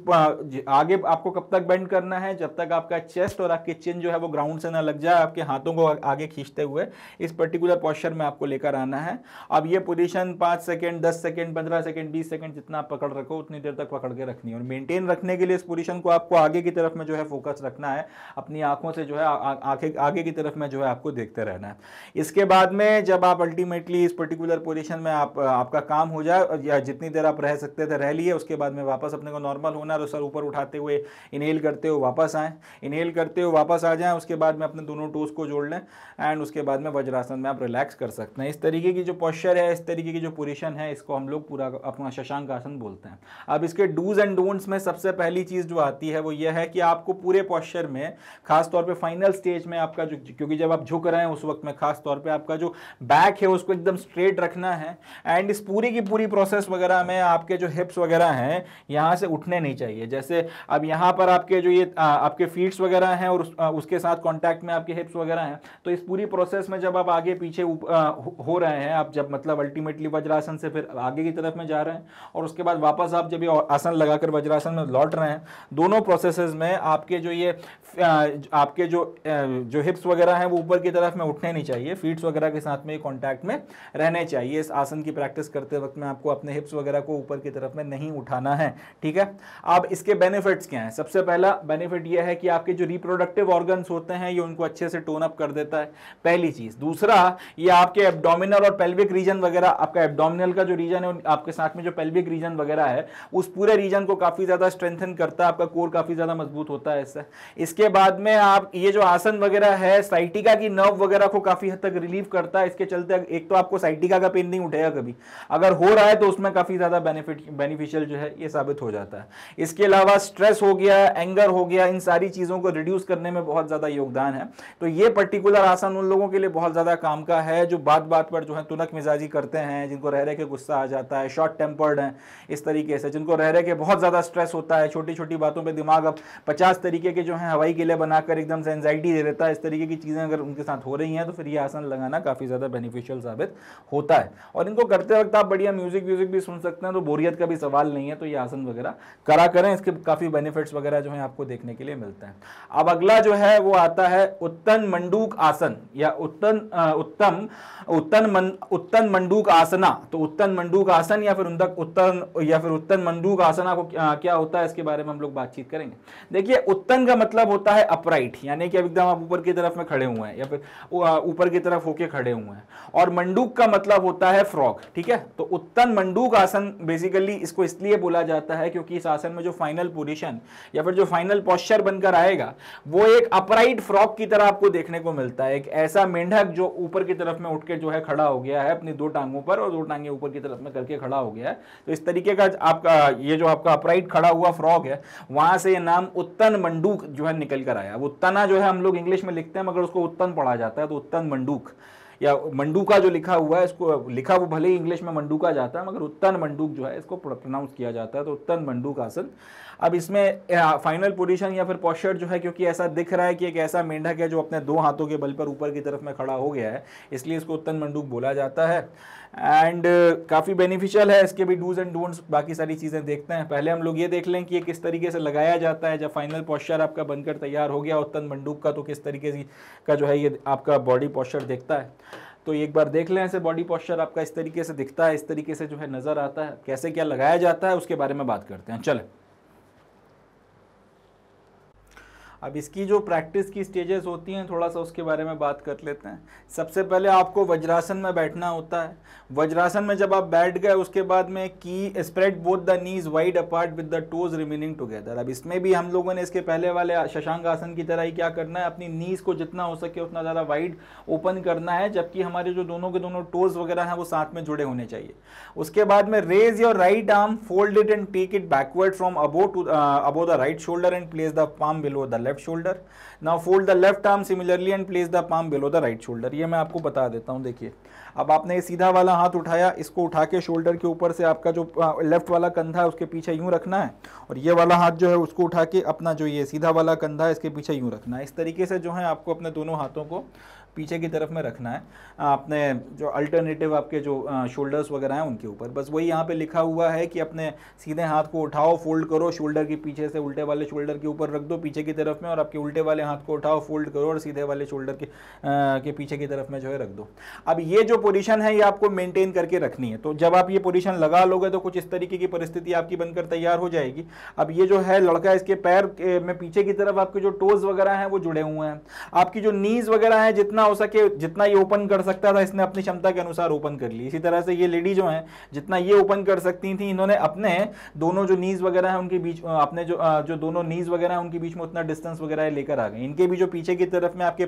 आगे आपको कब तक बेंड करना है? जब तक आपका चेस्ट और आपकी चिन जो है वो ग्राउंड से ना लग जाए, आपके हाथों को आगे खींचते हुए, इस पर्टिकुलर पॉस्चर में आपको लेकर आना है। अब ये पोजीशन पाँच सेकेंड दस सेकेंड, पंद्रह सेकंड, बीस सेकंड जितना आप पकड़ रखो, उतनी देर तक पकड़ के रखनी है। और मेंटेन रखने के लिए इस पोजीशन को आपको आगे की तरफ़ में जो है फोकस रखना है। अपनी आँखों से जो है आँखें आगे की तरफ़ में जो है आपको देखते रहना है। इसके बाद में जब आप अल्टीमेटली इस पर्टिकुलर पोजिशन में आप, आपका काम हो जाए या जितनी देर आप रह सकते थे, रह लिए, उसके बाद में वापस अपने को नॉर्मल होना और सर ऊपर उठाते हुए इनहेल करते हुए वापस आए। इनहेल करते हुए वापस आ जाएँ, उसके बाद में अपने दोनों टोस को जोड़ लें एंड उसके बाद में वज्रासन में आप रिलैक्स कर सकते हैं। इस तरीके की जो पॉस्चर है, इस तरीके की जो पोजिशन है इसको हम लोग पूरा अपना शशांक आसन बोलते हैं। अब इसके डूज एंड डोंट्स में सबसे पहली चीज़ जो आती है वो ये है कि आपको पूरे पॉस्चर में खास तौर पे फाइनल स्टेज में आपका जो क्योंकि जब आप झुक रहे हैं उस वक्त में खास तौर पे आपका जो बैक है उसको एकदम स्ट्रेट रखना है। एंड इस पूरी की पूरी प्रोसेस वगैरह में आपके जो हिप्स वगैरह हैं यहाँ से उठने नहीं चाहिए। जैसे अब यहाँ पर आपके जो ये आपके फीट्स वगैरह हैं और उस, उसके साथ कॉन्टैक्ट में आपके हिप्स वगैरह हैं तो इस पूरी प्रोसेस में जब आप आगे पीछे हो रहे हैं आप जब मतलब अल्टीमेटली वज्रासन से फिर आगे की तरफ़ में जा रहे हैं और उसके बाद वापस आप जब ये आसन लगाकर वज्रासन में लौट रहे हैं, दोनों प्रोसेसेस में आपके जो ये आपके जो जो हिप्स वगैरह हैं वो ऊपर की तरफ़ में उठने नहीं चाहिए फीट्स वगैरह के साथ में कांटेक्ट में रहने चाहिए। इस आसन की प्रैक्टिस करते वक्त में आपको अपने हिप्स वगैरह को ऊपर की तरफ़ में नहीं उठाना है, ठीक है? अब इसके बेनिफिट्स क्या हैं? सबसे पहला बेनिफिट यह है कि आपके जो रिप्रोडक्टिव ऑर्गन्स होते हैं, ये उनको अच्छे से टोन अप कर देता है, पहली चीज़। दूसरा, ये आपके एब्डोमिनल और पेल्विक रीजन वगैरह, आपका एब्डोमिनल का जो रीजन है आपके साथ में जो पेल्विक रीजन वगैरह है, उस पूरे रीजन को काफ़ी ज़्यादा स्ट्रेंथन करता है, आपका कोर काफ़ी ज़्यादा मज़बूत होता है इससे। इसके बाद में आप, ये जो आसन वगैरह है साइटिका की नर्व वगैरह को काफ़ी हद तक रिलीव करता है, इसके चलते एक तो आपको साइटिका का पेन नहीं उठेगा कभी। अगर हो रहा है तो उसमें काफ़ी ज़्यादा बेनिफिट बेनिफिशियल जो है, ये साबित हो जाता है। इसके अलावा स्ट्रेस हो गया एंगर हो गया, इन सारी चीज़ों को रिड्यूस करने में बहुत ज़्यादा योगदान है। तो ये पर्टिकुलर आसन उन लोगों के लिए बहुत ज़्यादा काम का है, जो बात बात पर जो है तुनक मिजाजी करते हैं, जिनको रह रहे के गुस्सा आ जाता है शॉर्ट टेम्पर्ड है, इस तरीके से, जिनको रह रहे के बहुत ज़्यादा स्ट्रेस होता है छोटी छोटी बातों पे दिमाग अब पचास तरीके के जो है हवाई किले बनाकर एकदम से एंजाइटी दे देता है, इस तरीके की चीज़ें अगर उनके साथ हो रही हैं तो फिर ये आसन लगाना काफ़ी ज़्यादा बेनिफिशियल साबित होता है। और इनको करते वक्त आप बढ़िया म्यूज़िक व्यूजिक भी सुन सकते हैं तो बोरियत का भी सवाल नहीं है तो ये आसन वगैरह करा करें, इसके काफ़ी बेनिफिट्स वगैरह जो है आपको देखने के लिए मिलते हैं। अब अगला जो है, वो आता है उत्तन मंडूक आसन, या उत्तन उत्तम, उत्तन मन, उत्तन मंडूक आसना तो उत्तन मंडूक आसन या फिर उत्तर, या फिर उत्तन मंडूक आसन आपको क्या होता है, इसके बारे में हम लोग बातचीत करेंगे। देखिए, उत्तन का मतलब होता है अपराइट, यानी कि अब एकदम आप ऊपर की तरफ़ में खड़े हुए हैं, या फिर ऊपर की तरफ़ होके खड़े हुए हैं। और मंडूक का मतलब होता है फ्रॉक ठीक है? तो उत्तन मंडूक आसन बेसिकली इसको इसलिए बोला जाता है क्योंकि इस आसन में जो फाइनल पोजिशन या फिर जो फाइनल पॉस्चर बनकर आएगा, वो एक अपराइट फ्रॉक की तरह आपको देखने को मिलता है। एक ऐसा मेंढक जो ऊपर की तरफ़ में उठ के जो है खड़ा हो गया है अपनी दो टांगों पर और दो टांगे ऊपर की तरफ़ में करके खड़ा हो गया है। तो इस तरीके का आपका, ये जो आपका अपराइट खड़ा हुआ फ्रॉक है, वहाँ से ये नाम उत्तन मंडूक जो है निकल कर आया। उत्तना जो है हम लोग इंग्लिश में लिखते हैं, मगर उसको उत्तन पढ़ा जाता है तो उत्तन मंडूक। या मंडूका जो लिखा हुआ है, इसको, लिखा वो भले ही इंग्लिश में मंडूका जाता है, मगर उत्तन मंडूक जो है इसको प्रोनाउंस किया जाता है तो उत्तन मंडूक आसन। अब इसमें फाइनल पोजीशन या फिर पॉस्चर जो है, क्योंकि ऐसा दिख रहा है कि एक ऐसा मेंढक है जो अपने दो हाथों के बल पर ऊपर की तरफ़ में खड़ा हो गया है, इसलिए इसको उत्तन मंडूक बोला जाता है। एंड काफ़ी बेनिफिशियल है इसके भी डूज एंड डोंट्स बाकी सारी चीज़ें देखते हैं। पहले हम लोग ये देख लें कि ये किस तरीके से लगाया जाता है। जब फाइनल पॉस्चर आपका बनकर तैयार हो गया, उत्तन मंडूक का तो किस तरीके से, का जो है ये आपका बॉडी पॉस्चर देखता है। तो एक बार देख लें ऐसे बॉडी पॉस्चर आपका इस तरीके से दिखता है, इस तरीके से जो है नज़र आता है। कैसे क्या लगाया जाता है, उसके बारे में बात करते हैं। चलें। अब इसकी जो प्रैक्टिस की स्टेजेस होती हैं, थोड़ा सा उसके बारे में बात कर लेते हैं। सबसे पहले आपको वज्रासन में बैठना होता है। वज्रासन में जब आप बैठ गए, उसके बाद में की spread both the knees wide apart with the toes remaining together अब इसमें भी हम लोगों ने इसके पहले वाले शशांक आसन की तरह ही क्या करना है, अपनी नीज को जितना हो सके उतना ज़्यादा वाइड ओपन करना है, जबकि हमारे जो दोनों के दोनों टोज वगैरह हैं, वो साथ में जुड़े होने चाहिए। उसके बाद में raise your right arm fold it and take it backward from above to above the right shoulder and place the palm below the left shoulder now fold the left arm similarly and place the palm below the right shoulder ये मैं आपको बता देता हूँ, देखिए। अब आपने ये सीधा वाला हाथ उठाया, इसको उठा के शोल्डर के ऊपर से आपका जो लेफ़्ट वाला कंधा है, उसके पीछे यूँ रखना है। और ये वाला हाथ जो है, उसको उठा के अपना जो ये सीधा वाला कंधा है, इसके पीछे यूँ रखना है। इस तरीके से जो है, आपको अपने दोनों हाथों को पीछे की तरफ़ में रखना है। अपने जो अल्टरनेटिव आपके जो शोल्डर्स वगैरह हैं उनके ऊपर। बस वही यहाँ पे लिखा हुआ है कि अपने सीधे हाथ को उठाओ फोल्ड करो शोल्डर के पीछे से उल्टे वाले शोल्डर के ऊपर रख दो, पीछे की तरफ़ में, और आपके उल्टे वाले हाथ को उठाओ फोल्ड करो, और सीधे वाले शोल्डर के के पीछे की तरफ़ में जो है रख दो। अब ये जो पोजिशन है, ये आपको मेनटेन करके रखनी है। तो जब आप ये पोजिशन लगा लोगे तो कुछ इस तरीके की परिस्थिति आपकी बनकर तैयार हो जाएगी। अब ये जो है, लड़का इसके पैर में पीछे की तरफ़ आपके जो टोज वगैरह हैं, वो जुड़े हुए हैं। आपकी जो नीज वगैरह है, जितना हो सके जितना ये ओपन कर सकता था, इसने अपनी क्षमता के अनुसार ओपन कर ली। इसी तरह से ये लेडी जो है, जितना ये ओपन कर सकती थी, इन्होंने अपने दोनों जो नीज वगैरह है, उनके बीच अपने जो जो दोनों नीज वगैरह है, उनके बीच में उतना डिस्टेंस वगैरह लेकर आ गए। इनके भी जो पीछे की तरफ़ में आपके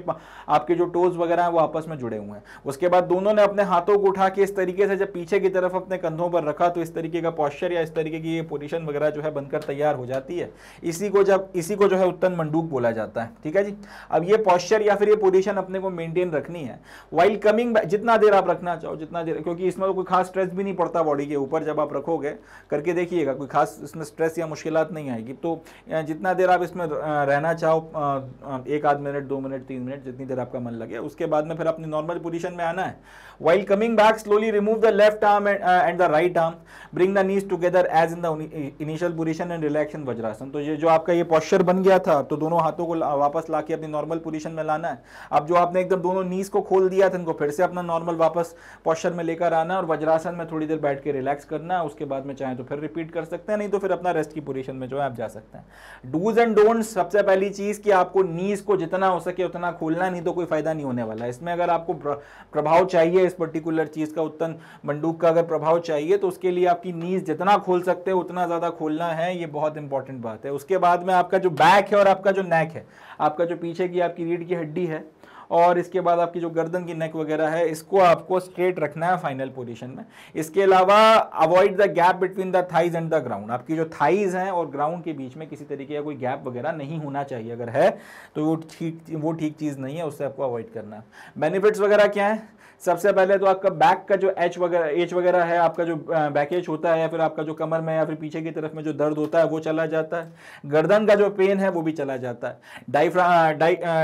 आपके जो टोज वगैरह है, वो आपस में जुड़े हुए हैं। उसके बाद दोनों ने अपने हाथों को उठा के इस तरीके से जब पीछे की तरफ़ अपने कंधों पर रखा तो इस तरीके का पॉस्चर या इस तरीके की पोजिशन वगैरह जो है बनकर तैयार हो जाती है। इसी को जब, इसी को जो है उत्तन मंडूक बोला जाता है। ठीक है जी? अब ये पॉस्चर या फिर ये पोजिशन अपने को मेंटेन रखनी है। वाइल कमिंग जितना देर आप रखना चाहो, जितना देर, क्योंकि इसमें तो कोई खास स्ट्रेस भी नहीं पड़ता बॉडी के ऊपर जब आप रखोगे। करके देखिएगा, कोई खास इसमें स्ट्रेस या मुश्किल नहीं आएगी। तो जितना देर आप इसमें रहना चाहो एक आध मिनट दो मिनट तीन मिनट जितनी देर आपका मन लगे, उसके बाद में फिर अपनी नॉर्मल पोजिशन में आना है। While coming back slowly remove the left arm and the right arm bring the knees together as in the initial position and relaxation Vajrasana तो ये जो आपका ये पॉस्चर बन गया था तो दोनों हाथों को वापस ला अपनी नॉर्मल पोजिशन में लाना है। अब जो आपने एकदम दोनों नीज को खोल दिया था इनको, फिर से अपना नॉर्मल वापस पॉस्चर में लेकर आना और वज्रासन में थोड़ी देर बैठ के रिलैक्स करना, उसके बाद में चाहे तो फिर रिपीट कर सकते हैं, नहीं तो फिर अपना रेस्ट की पोजीशन में जो है आप जा सकते हैं। डूज एंड डोंट सबसे पहली चीज़ कि आपको नीज को जितना हो सके उतना खोलना, नहीं तो कोई फ़ायदा नहीं होने वाला। इसमें अगर आपको प्रभाव चाहिए इस पर्टिकुलर चीज़ का, उत्तन बंदूक का अगर प्रभाव चाहिए तो उसके लिए आपकी नीज जितना खोल सकते हो, उतना ज़्यादा खोलना है, ये बहुत इंपॉर्टेंट बात है। उसके बाद में आपका जो बैक है और आपका जो नेक है, आपका जो पीछे की आपकी रीढ़ की हड्डी है और इसके बाद आपकी जो गर्दन की नेक वगैरह है, इसको आपको स्ट्रेट रखना है फाइनल पोजिशन में। इसके अलावा avoid the gap between the thighs and the ground आपकी जो थाइज हैं और ग्राउंड के बीच में किसी तरीके का कोई गैप वगैरह नहीं होना चाहिए। अगर है तो वो ठीक वो ठीक चीज़ नहीं है, उससे आपको अवॉइड करना है। बेनिफिट्स वगैरह क्या है? सबसे पहले तो आपका बैक का जो एच वगैरह एच वगैरह है, आपका जो बैक एच होता है या फिर आपका जो कमर में या फिर पीछे की तरफ़ में जो दर्द होता है, वो चला जाता है। गर्दन का जो पेन है, वो भी चला जाता है। डाइफ्रा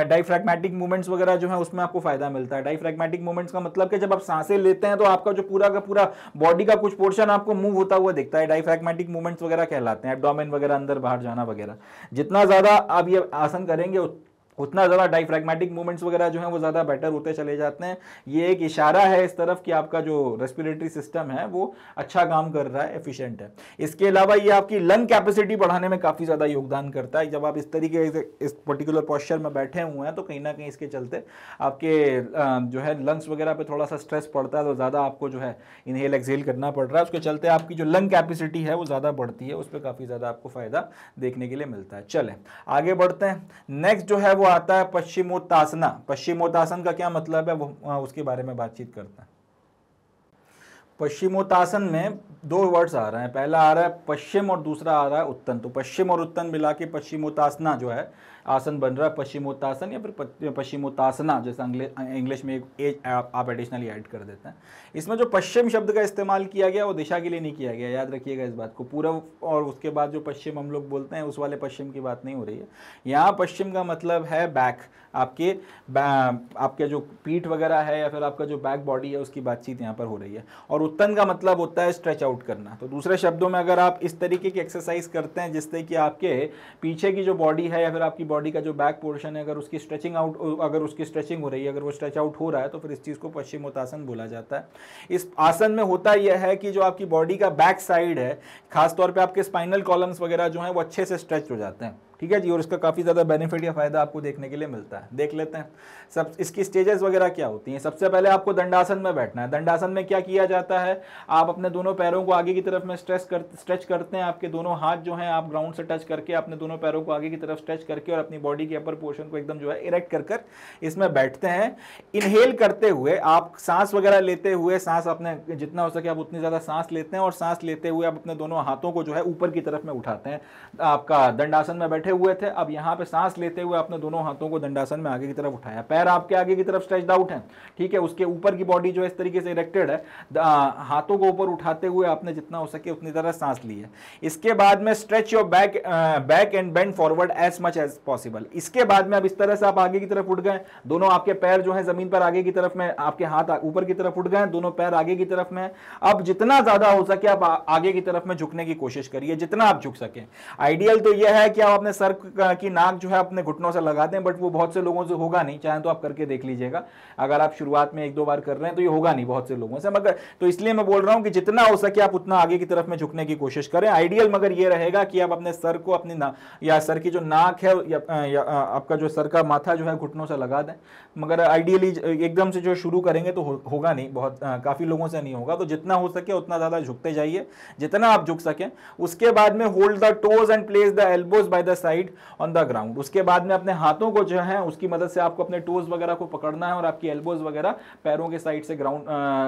डाइफ्रैगमेटिक मूवमेंट्स वगैरह जो है, उसमें आपको फ़ायदा मिलता है। डाइफ्रैगमेटिक मूवमेंट्स का मतलब कि जब आप साँसें लेते हैं तो आपका जो पूरा का पूरा बॉडी का कुछ पोर्शन आपको मूव होता हुआ दिखता है। डाइफ्रैगमेटिक मूवमेंट्स वगैरह कहलाते हैं एबडोमेन वगैरह, अंदर बाहर जाना वगैरह। जितना ज़्यादा आप ये आसन करेंगे उतना ज़्यादा डाइफ्रैगमेटिक मूवमेंट्स वगैरह जो हैं वो ज़्यादा बेटर होते चले जाते हैं। ये एक इशारा है इस तरफ़ कि आपका जो रेस्पिरेटरी सिस्टम है, वो अच्छा काम कर रहा है एफिशिएंट है। इसके अलावा ये आपकी लंग कैपेसिटी बढ़ाने में काफ़ी ज़्यादा योगदान करता है। जब आप इस तरीके से इस पर्टिकुलर पॉस्चर में बैठे हुए हैं तो कहीं ना कहीं इसके चलते आपके जो है लंग्स वगैरह पर थोड़ा सा स्ट्रेस पड़ता है तो ज़्यादा आपको जो है इनहेल एक्सेल करना पड़ रहा है। उसके चलते आपकी जो लंग कैपेसिटी है, वो ज़्यादा बढ़ती है। उस पर काफ़ी ज़्यादा आपको फ़ायदा देखने के लिए मिलता है। चलें, आगे बढ़ते हैं। नेक्स्ट जो है वो आता है पश्चिमोत्तासना। पश्चिमोत्तासन का क्या मतलब है? वो उसके बारे में बातचीत करते हैं। पश्चिमोत्तासन में दो वर्ड्स आ रहे हैं। पहला आ रहा है पश्चिम और दूसरा आ रहा है उत्तन। तो पश्चिम और उत्तन मिला के पश्चिमोत्तासना जो है आसन बन रहा है, पश्चिमोत्तासन या फिर पश्चिमोत्तासना, जैसा इंग्लिश में एक एज आप एडिशनली ऐड कर देते हैं। इसमें जो पश्चिम शब्द का इस्तेमाल किया गया, वो दिशा के लिए नहीं किया गया, याद रखिएगा इस बात को। पूर्व और उसके बाद जो पश्चिम हम लोग बोलते हैं, उस वाले पश्चिम की बात नहीं हो रही है। यहाँ पश्चिम का मतलब है बैक आपके आपके जो पीठ वगैरह है या फिर आपका जो बैक बॉडी है, उसकी बातचीत यहाँ पर हो रही है। और उत्तन का मतलब होता है स्ट्रेच आउट करना। तो दूसरे शब्दों में अगर आप इस तरीके की एक्सरसाइज करते हैं, जिससे कि आपके पीछे की जो बॉडी है या फिर आपकी बॉडी का जो बैक पोर्शन है, अगर उसकी स्ट्रेचिंग आउट अगर उसकी स्ट्रेचिंग हो रही है, अगर वो स्ट्रेच आउट हो रहा है तो फिर इस चीज़ को पश्चिमोत्तासन बोला जाता है। इस आसन में होता यह है कि जो आपकी बॉडी का बैक साइड है, खासतौर पर आपके स्पाइनल कॉलम्स वगैरह जो है, वो अच्छे से स्ट्रेच हो जाते हैं। ठीक है जी, और इसका काफ़ी ज़्यादा बेनिफिट या फ़ायदा आपको देखने के लिए मिलता है। देख लेते हैं। सब, इसकी स्टेजेस वगैरह क्या होती हैं? सबसे पहले आपको दंडासन में बैठना है। दंडासन में क्या किया जाता है? आप अपने दोनों पैरों को आगे की तरफ़ में स्ट्रेच कर स्ट्रेच करते हैं। आपके दोनों हाथ जो हैं, आप ग्राउंड से टच करके अपने दोनों पैरों को आगे की तरफ़ स्ट्रेच करके और अपनी बॉडी के अपर पोर्शन को एकदम जो है इरेक्ट कर कर इसमें बैठते हैं। इनहेल करते हुए आप सांस वगैरह लेते हुए, सांस अपने, जितना हो सके आप उतनी ज़्यादा सांस लेते हैं और सांस लेते हुए आप अपने दोनों हाथों को जो है ऊपर की तरफ़ में उठाते हैं। आपका दंडासन में बैठे हुए थे, अब यहाँ पे सांस लेते हुए अपने दोनों हाथों को दंडासन में आगे की तरफ़ उठाया। पैर आपके आगे की तरफ़ स्ट्रेच आउट है, ठीक है? उसके ऊपर की बॉडी जो इस तरीके से इरेक्टेड है हाथों को ऊपर उठाते हुए आपने जितना हो सके उतनी तरह सांस ली है। इसके बाद में stretch your back back and bend forward as much as possible इसके बाद में अब इस तरह से आप आगे की तरफ़ उठ गए, दोनों आपके पैर जो है ज़मीन पर आगे की तरफ़ में, आपके हाथ ऊपर की तरफ़ उठ गए, दोनों पैर आगे की तरफ़ में। अब जितना ज़्यादा हो सके आप आगे की तरफ़ में झुकने की कोशिश करिए, जितना आप झुक सके। आइडियल तो यह है कि आप अपने सर की नाक जो है अपने घुटनों से लगा दें बट वो बहुत से लोगों से होगा नहीं। चाहे तो आप करके देख लीजिएगा। अगर आप शुरुआत में एक दो बार कर रहे हैं तो ये होगा नहीं बहुत से लोगों से। मगर तो इसलिए मैं बोल रहा हूँ कि जितना हो सके आप उतना आगे की तरफ़ में झुकने की कोशिश करें। आइडियल मगर ये रहेगा कि आप अपने सर को अपनी या सर की जो नाक है या, आपका जो सर का माथा जो है घुटनों से लगा दें। मगर आइडियली एकदम से जो शुरू करेंगे तो होगा नहीं बहुत काफ़ी लोगों से नहीं होगा। तो जितना हो सके उतना ज़्यादा झुकते जाइए। जितना आप झुक सकें उसके बाद में hold the toes and place the elbows by the side on the ground उसके बाद में अपने हाथों को जो है, उसकी मदद से आपको अपने टोज वगैरह को पकड़ना है और आपकी एल्बोज वगैरह पैरों के साइड से ग्राउंड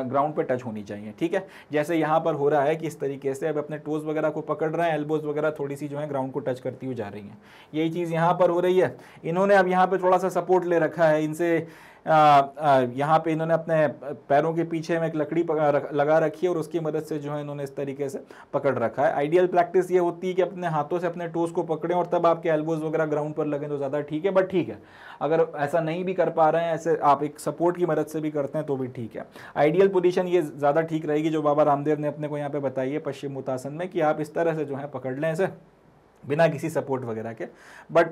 ग्राउंड पे टच होनी चाहिए, ठीक है? जैसे यहाँ पर हो रहा है कि इस तरीके से अब अपने टोज वगैरह को पकड़ रहे हैं एल्बोज वगैरह थोड़ी सी जो है ग्राउंड को टच करती हुई जा रही है। यही चीज़ यहाँ पर हो रही है। इन्होंने अब यहाँ पर थोड़ा सा सपोर्ट ले रखा है, इनसे यहाँ पे इन्होंने अपने पैरों के पीछे में एक लकड़ी लगा रखी है और उसकी मदद से जो है इन्होंने इस तरीके से पकड़ रखा है। आइडियल प्रैक्टिस ये होती है कि अपने हाथों से अपने टोस को पकड़ें और तब आपके एल्बोज वगैरह ग्राउंड पर लगें तो ज़्यादा ठीक है बट ठीक है। अगर ऐसा नहीं भी कर पा रहे हैं, ऐसे आप एक सपोर्ट की मदद से भी करते हैं तो भी ठीक है। आइडियल पोजिशन ये ज़्यादा ठीक रहेगी, जो बाबा रामदेव ने अपने को यहाँ पे बताई है पश्चिम मुतासन में कि आप इस तरह से जो है पकड़ लें इसे। बिना किसी सपोर्ट वगैरह के। बट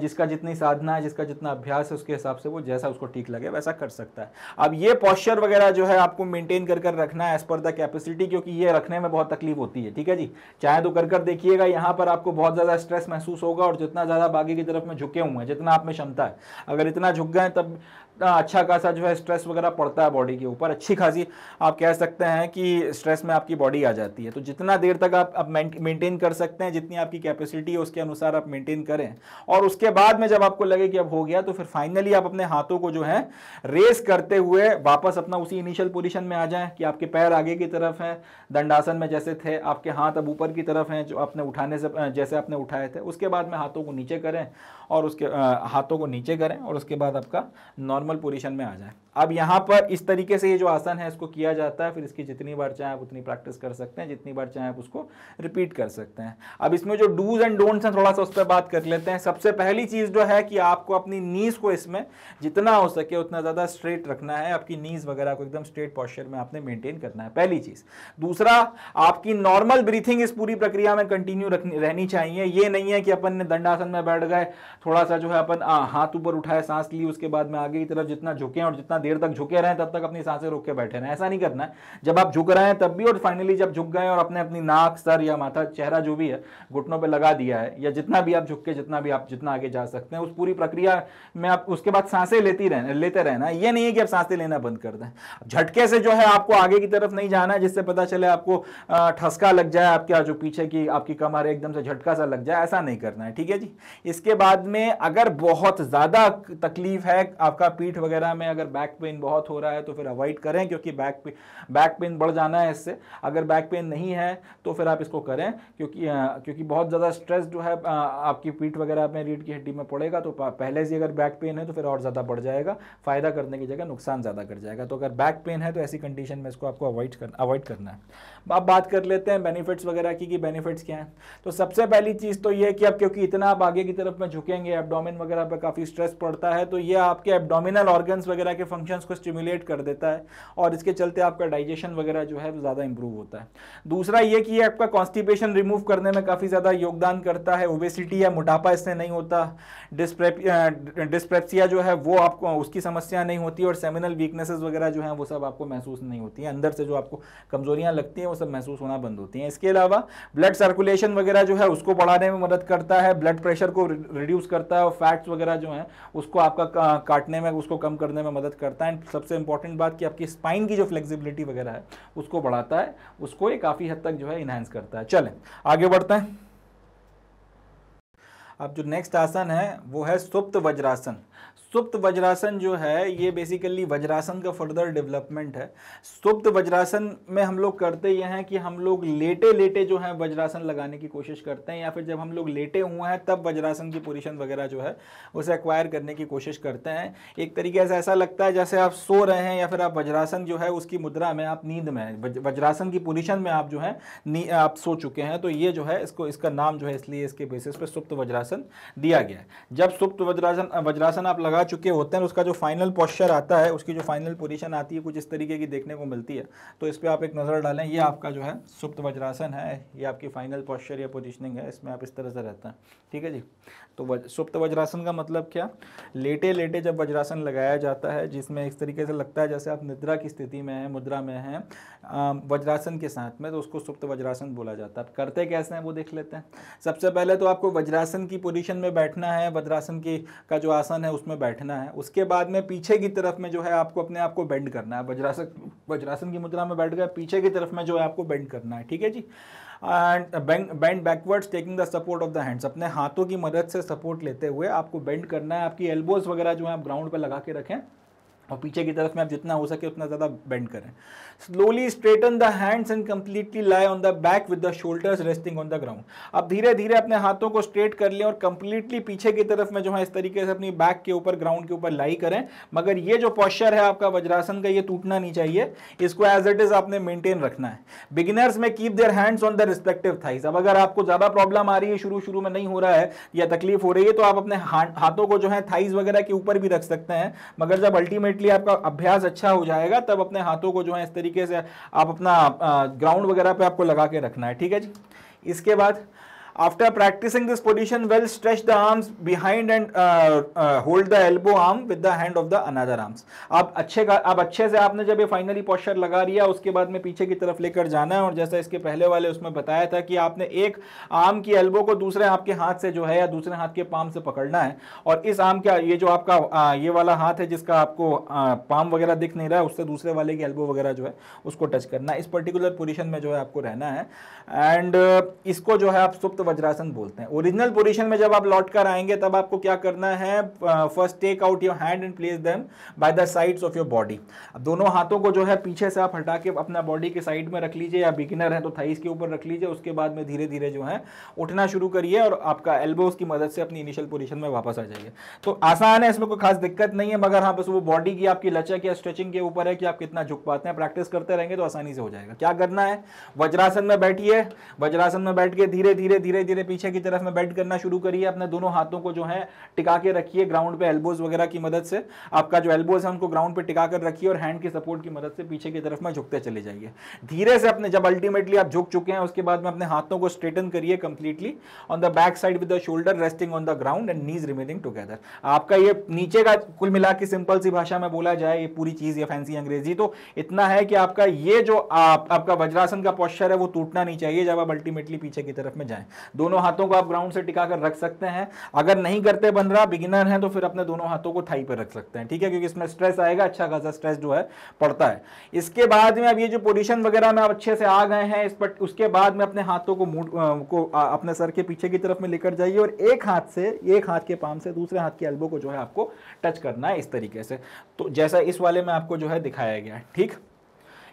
जिसका जितनी साधना है, जिसका जितना अभ्यास है, उसके हिसाब से वो जैसा उसको ठीक लगे, वैसा कर सकता है। अब ये पॉस्चर वगैरह जो है आपको मेंटेन कर कर रखना है एज पर द कैपेसिटी क्योंकि ये रखने में बहुत तकलीफ़ होती है, ठीक है जी? चाहे तो कर कर देखिएगा, यहाँ पर आपको बहुत ज़्यादा स्ट्रेस महसूस होगा और जितना ज़्यादा बागी की तरफ़ में झुके हुए हैं, जितना आप में क्षमता है। अगर इतना झुक गए तब अच्छा खासा जो है स्ट्रेस वगैरह पड़ता है बॉडी के ऊपर। अच्छी खासी आप कह सकते हैं कि स्ट्रेस में आपकी बॉडी आ जाती है। तो जितना देर तक आप अब मेंटेन कर सकते हैं, जितनी आपकी कैपेसिटी है, उसके अनुसार आप मेंटेन करें। और उसके बाद में जब आपको लगे कि अब हो गया तो फिर फाइनली आप अपने हाथों को जो है रेस करते हुए वापस अपना उसी इनिशियल पोजिशन में आ जाए कि आपके पैर आगे की तरफ़ हैं, दंडासन में जैसे थे, आपके हाथ अब ऊपर की तरफ़ हैं, जो आपने उठाने से जैसे आपने उठाए थे। उसके बाद में हाथों को नीचे करें और उसके हाथों को नीचे करें और उसके बाद आपका नॉर्मल नॉर्मल पोजीशन में आ जाए। अब यहाँ पर इस तरीके से ये जो आसन है, इसको किया जाता है, फिर इसकी जितनी बार चाहे आप उतनी प्रैक्टिस कर सकते हैं, जितनी बार चाहे आप उसको रिपीट कर सकते हैं। अब इसमें जो डूज एंड डोंट्स हैं, थोड़ा सा उस पर बात कर लेते हैं। सबसे पहली चीज़ जो है कि आपको अपनी नीज को इसमें जितना हो सके उतना ज़्यादा स्ट्रेट रखना है। आपकी नीज वगैरह को एकदम स्ट्रेट पॉस्चर में आपने मेंटेन करना है। पहली चीज़। दूसरा, आपकी नॉर्मल ब्रीथिंग इस पूरी प्रक्रिया में कंटिन्यू रहनी चाहिए। ये नहीं है कि अपन ने दंडासन में बैठ गए, थोड़ा सा जो है अपन हाथ ऊपर उठाए, सांस ली, उसके बाद में आगे की तरफ़ जितना झुके और जितना देर तक झुके रहे, तब तक अपनी साँसें रोक के बैठे रहे। ऐसा नहीं करना। जब आप झुक रहे हैं, तब भी और फाइनली जब झुक गए और अपने अपनी नाक, सर या माथा, चेहरा जो भी है, घुटनों पर लगा दिया है, या जितना भी आप झुक के, जितना भी आप, जितना आगे जा सकते हैं, उस पूरी प्रक्रिया में आप उसके बाद साँसें लेती रहना, लेते रहना। ये नहीं है कि आप साँसें लेना बंद कर दें। झटके से जो है आपको आगे की तरफ़ नहीं जाना है जिससे पता चले आपको ठसका लग जाए, आपके जो पीछे की, आपकी कमर एकदम से झटका सा लग जाए, ऐसा नहीं करना है, ठीक है जी? इसके बाद में अगर बहुत ज़्यादा तकलीफ़ है आपका पीठ वगैरह में अगर बैक पेन बहुत हो रहा है तो फिर अवॉइड करें, क्योंकि बैक पे बैक पेन बढ़ जाना है इससे। अगर बैक पेन नहीं है तो फिर आप इसको करें, क्योंकि क्योंकि बहुत ज़्यादा स्ट्रेस जो है आपकी पीठ वगैरह में, रीढ़ की हड्डी में पड़ेगा तो पहले से अगर बैक पेन है तो फिर और ज़्यादा बढ़ जाएगा। फ़ायदा करने की जगह नुकसान ज़्यादा कर जाएगा। तो अगर बैक पेन है तो ऐसी कंडीशन में इसको आपको अवॉइड कर अवॉइड करना है। अब बात कर लेते हैं बेनिफिट्स वगैरह की कि बेनिफिट्स क्या हैं। तो सबसे पहली चीज़ तो ये कि अब क्योंकि इतना आप आगे की तरफ़ में झुकेंगे एबडोमिन वगैरह पर काफ़ी स्ट्रेस पड़ता है तो ये आपके एबडोमिनल ऑर्गन्स वगैरह के फ़ंक्शंस को स्टिमुलेट कर देता है और इसके चलते आपका डाइजेशन वगैरह जो है ज़्यादा इंप्रूव होता है। दूसरा ये कि आपका कॉन्स्टिपेशन रिमूव करने में काफ़ी ज़्यादा योगदान करता है ओबेसिटी या मोटापा इससे नहीं होता डिस्प्रेप्सिया जो है वो आपको, उसकी समस्या नहीं होती और सेमिनल वीकनेसेस वगैरह जो है वो सब आपको महसूस नहीं होती है अंदर से जो आपको कमजोरियाँ लगती हैं वो सब महसूस होना बंद होती हैं। इसके अलावा ब्लड सर्कुलेशन वगैरह जो है, उसको बढ़ाने में मदद करता है ब्लड प्रेशर को रिड्यूस करता है और फैट्स वगैरह जो है, उसको आपका काटने में, उसको कम करने में मदद करता है। सबसे इंपॉर्टेंट बात कि आपकी स्पाइन की जो फ्लेक्सिबिलिटी वगैरह है, उसको बढ़ाता है, उसको ये काफ़ी हद तक जो है इन्हेंस करता है। चलें, आगे बढ़ते हैं। अब जो नेक्स्ट आसन है, वो है सुप्त वज्रासन। सुप्त वज्रासन जो है, ये बेसिकली वज्रासन का फर्दर डेवलपमेंट है। सुप्त वज्रासन में हम लोग करते ये हैं कि हम लोग लेटे लेटे जो है वज्रासन लगाने की कोशिश करते हैं, या फिर जब हम लोग लेटे हुए हैं, तब वज्रासन की पोजिशन वगैरह जो है, उसे एक्वायर करने की कोशिश करते हैं। एक तरीके से ऐसा लगता है जैसे आप सो रहे हैं, या फिर आप वज्रासन जो है, उसकी मुद्रा में आप नींद में वज्रासन की पोजिशन में आप जो है आप सो चुके हैं तो ये जो है, इसको, इसका नाम जो है, इसलिए इसके बेसिस पर सुप्त वज्रासन दिया गया है। जब सुप्त वज्रासन वज्रासन आप लगा चुके होते हैं उसका जो फाइनल पॉस्चर आता है उसकी जो फाइनल पोजीशन आती है कुछ इस तरीके की देखने को मिलती है। तो इस पर आप एक नज़र डालें ये आपका जो है सुप्त वज्रासन है ये आपकी फाइनल पॉस्चर या पोजिशनिंग है इसमें आप इस तरह से रहते हैं। ठीक है जी? तो वज, सुप्त वज्रासन का मतलब क्या? लेटे लेटे जब वज्रासन लगाया जाता है जिसमें इस तरीके से लगता है जैसे आप निद्रा की स्थिति में हैं मुद्रा में हैं वज्रासन के साथ में तो उसको सुप्त वज्रासन बोला जाता है। करते कैसे हैं वो देख लेते हैं। सबसे पहले तो आपको वज्रासन की पोजीशन में बैठना है वज्रासन की का जो आसन है उसमें बैठना है, उसके बाद में पीछे की तरफ़ में जो है आपको अपने आप को बेंड करना है। वज्रासन वज्रासन की मुद्रा में बैठ गए, पीछे की तरफ़ में जो है आपको बेंड करना है, ठीक है जी? And bend backwards taking the support of the hands अपने हाथों की मदद से सपोर्ट लेते हुए आपको बेंड करना है, आपकी एल्बोज वगैरह जो है आप ग्राउंड पर लगा के रखें। और पीछे की तरफ़ में आप जितना हो सके उतना ज़्यादा बेंड करें। Slowly straighten the hands and completely lie on the back with the shoulders resting on the ground अब धीरे धीरे अपने हाथों को स्ट्रेट कर लें और कंप्लीटली पीछे की तरफ़ में जो है इस तरीके से अपनी बैक के ऊपर ग्राउंड के ऊपर लाई करें। मगर ये जो पॉस्चर है आपका वज्रासन का, ये टूटना नहीं चाहिए। इसको एज इट इज़ आपने मेंटेन रखना है। बिगिनर्स में keep their hands on the respective thighs अब अगर आपको ज़्यादा प्रॉब्लम आ रही है शुरू शुरू में नहीं हो रहा है या तकलीफ़ हो रही है तो आप अपने हाथों को जो है थाइस वगैरह के ऊपर भी रख सकते हैं। मगर जब अल्टीमेटली आपका अभ्यास अच्छा हो जाएगा, तब अपने हाथों को जो है इस तरीके से आप अपना ग्राउंड वगैरह पे आपको लगा के रखना है, ठीक है जी? इसके बाद After practicing this position well, stretch the arms behind and uh, uh, hold the elbow arm with the hand of the another arms. अब अच्छे का अब अच्छे से आपने जब ये फाइनली पॉस्चर लगा लिया उसके बाद में पीछे की तरफ़ लेकर जाना है और जैसा इसके पहले वाले उसमें बताया था कि आपने एक आर्म की एल्बो को दूसरे आपके हाथ से जो है या दूसरे हाथ के पाम से पकड़ना है और इस आर्म का ये जो आपका आ, ये वाला हाथ है जिसका आपको पाम वगैरह दिख नहीं रहा है उससे दूसरे वाले की एल्बो वगैरह जो है उसको टच करना है इस पर्टिकुलर पोजिशन में जो है आपको रहना है एंड इसको जो है आप सुप्त वज्रासन बोलते हैं। ओरिजिनल पोजीशन में जब आप लौट कर आएँगे, तब आपको क्या करना है first take out your hand and place them by the sides of your body अब दोनों हाथों को जो है पीछे से आप हटा के अपना बॉडी के साइड में रख लीजिए या बिगिनर है तो थाइस के ऊपर रख लीजिए, उसके बाद में धीरे धीरे जो है उठना शुरू करिए और आपका एल्बोज की मदद से अपनी इनिशियल पोजिशन में वापस आ जाइए। तो आसान है, इसमें कोई खास दिक्कत नहीं है, मगर हाँ बस वो बॉडी की आपकी लचक या स्ट्रेचिंग के ऊपर है कि आप कितना झुक पाते हैं। प्रैक्टिस करते रहेंगे तो आसानी से हो जाएगा। क्या करना है? वज्रासन में बैठिए। वज्रासन में बैठ के धीरे धीरे धीरे धीरे धीरे पीछे की तरफ़ में बैठ करना शुरू करिए। अपने दोनों हाथों को जो है टिका के रखिए ग्राउंड पे एल्बोज वगैरह की मदद से। आपका जो एल्बोज है उनको ग्राउंड पे टिका कर रखिए और हैंड की सपोर्ट की मदद से पीछे की तरफ़ में झुकते चले जाइए। धीरे से अपने जब अल्टीमेटली आप झुक चुके हैं उसके बाद में अपने हाथों को स्ट्रेटन करिए completely on the back side with the shoulder resting on the ground and knees remaining together आपका ये नीचे का कुल मिला के सिंपल सी भाषा में बोला जाए ये पूरी चीज़ या फैंसी अंग्रेज़ी तो इतना है कि आपका ये जो आप, आपका वज्रासन का पॉस्चर है वो टूटना नहीं चाहिए जब आप अल्टीमेटली पीछे की तरफ़ में जाएँ। दोनों हाथों को आप ग्राउंड से टिका कर रख सकते हैं। अगर नहीं करते बन रहा बिगिनर है तो फिर अपने दोनों हाथों को थाई पर रख सकते हैं, ठीक है? क्योंकि इसमें स्ट्रेस आएगा अच्छा खासा स्ट्रेस जो है, पड़ता है। इसके बाद में अब ये जो पोजिशन वगैरह में आप अच्छे से आ गए हैं, इस पर, उसके बाद में अपने हाथों को मूड को अपने सर के पीछे की तरफ़ में लेकर जाइए और एक हाथ से, एक हाथ के पाम से दूसरे हाथ के एल्बो को जो है आपको टच करना है इस तरीके से। तो जैसा इस वाले में आपको जो है दिखाया गया ठीक?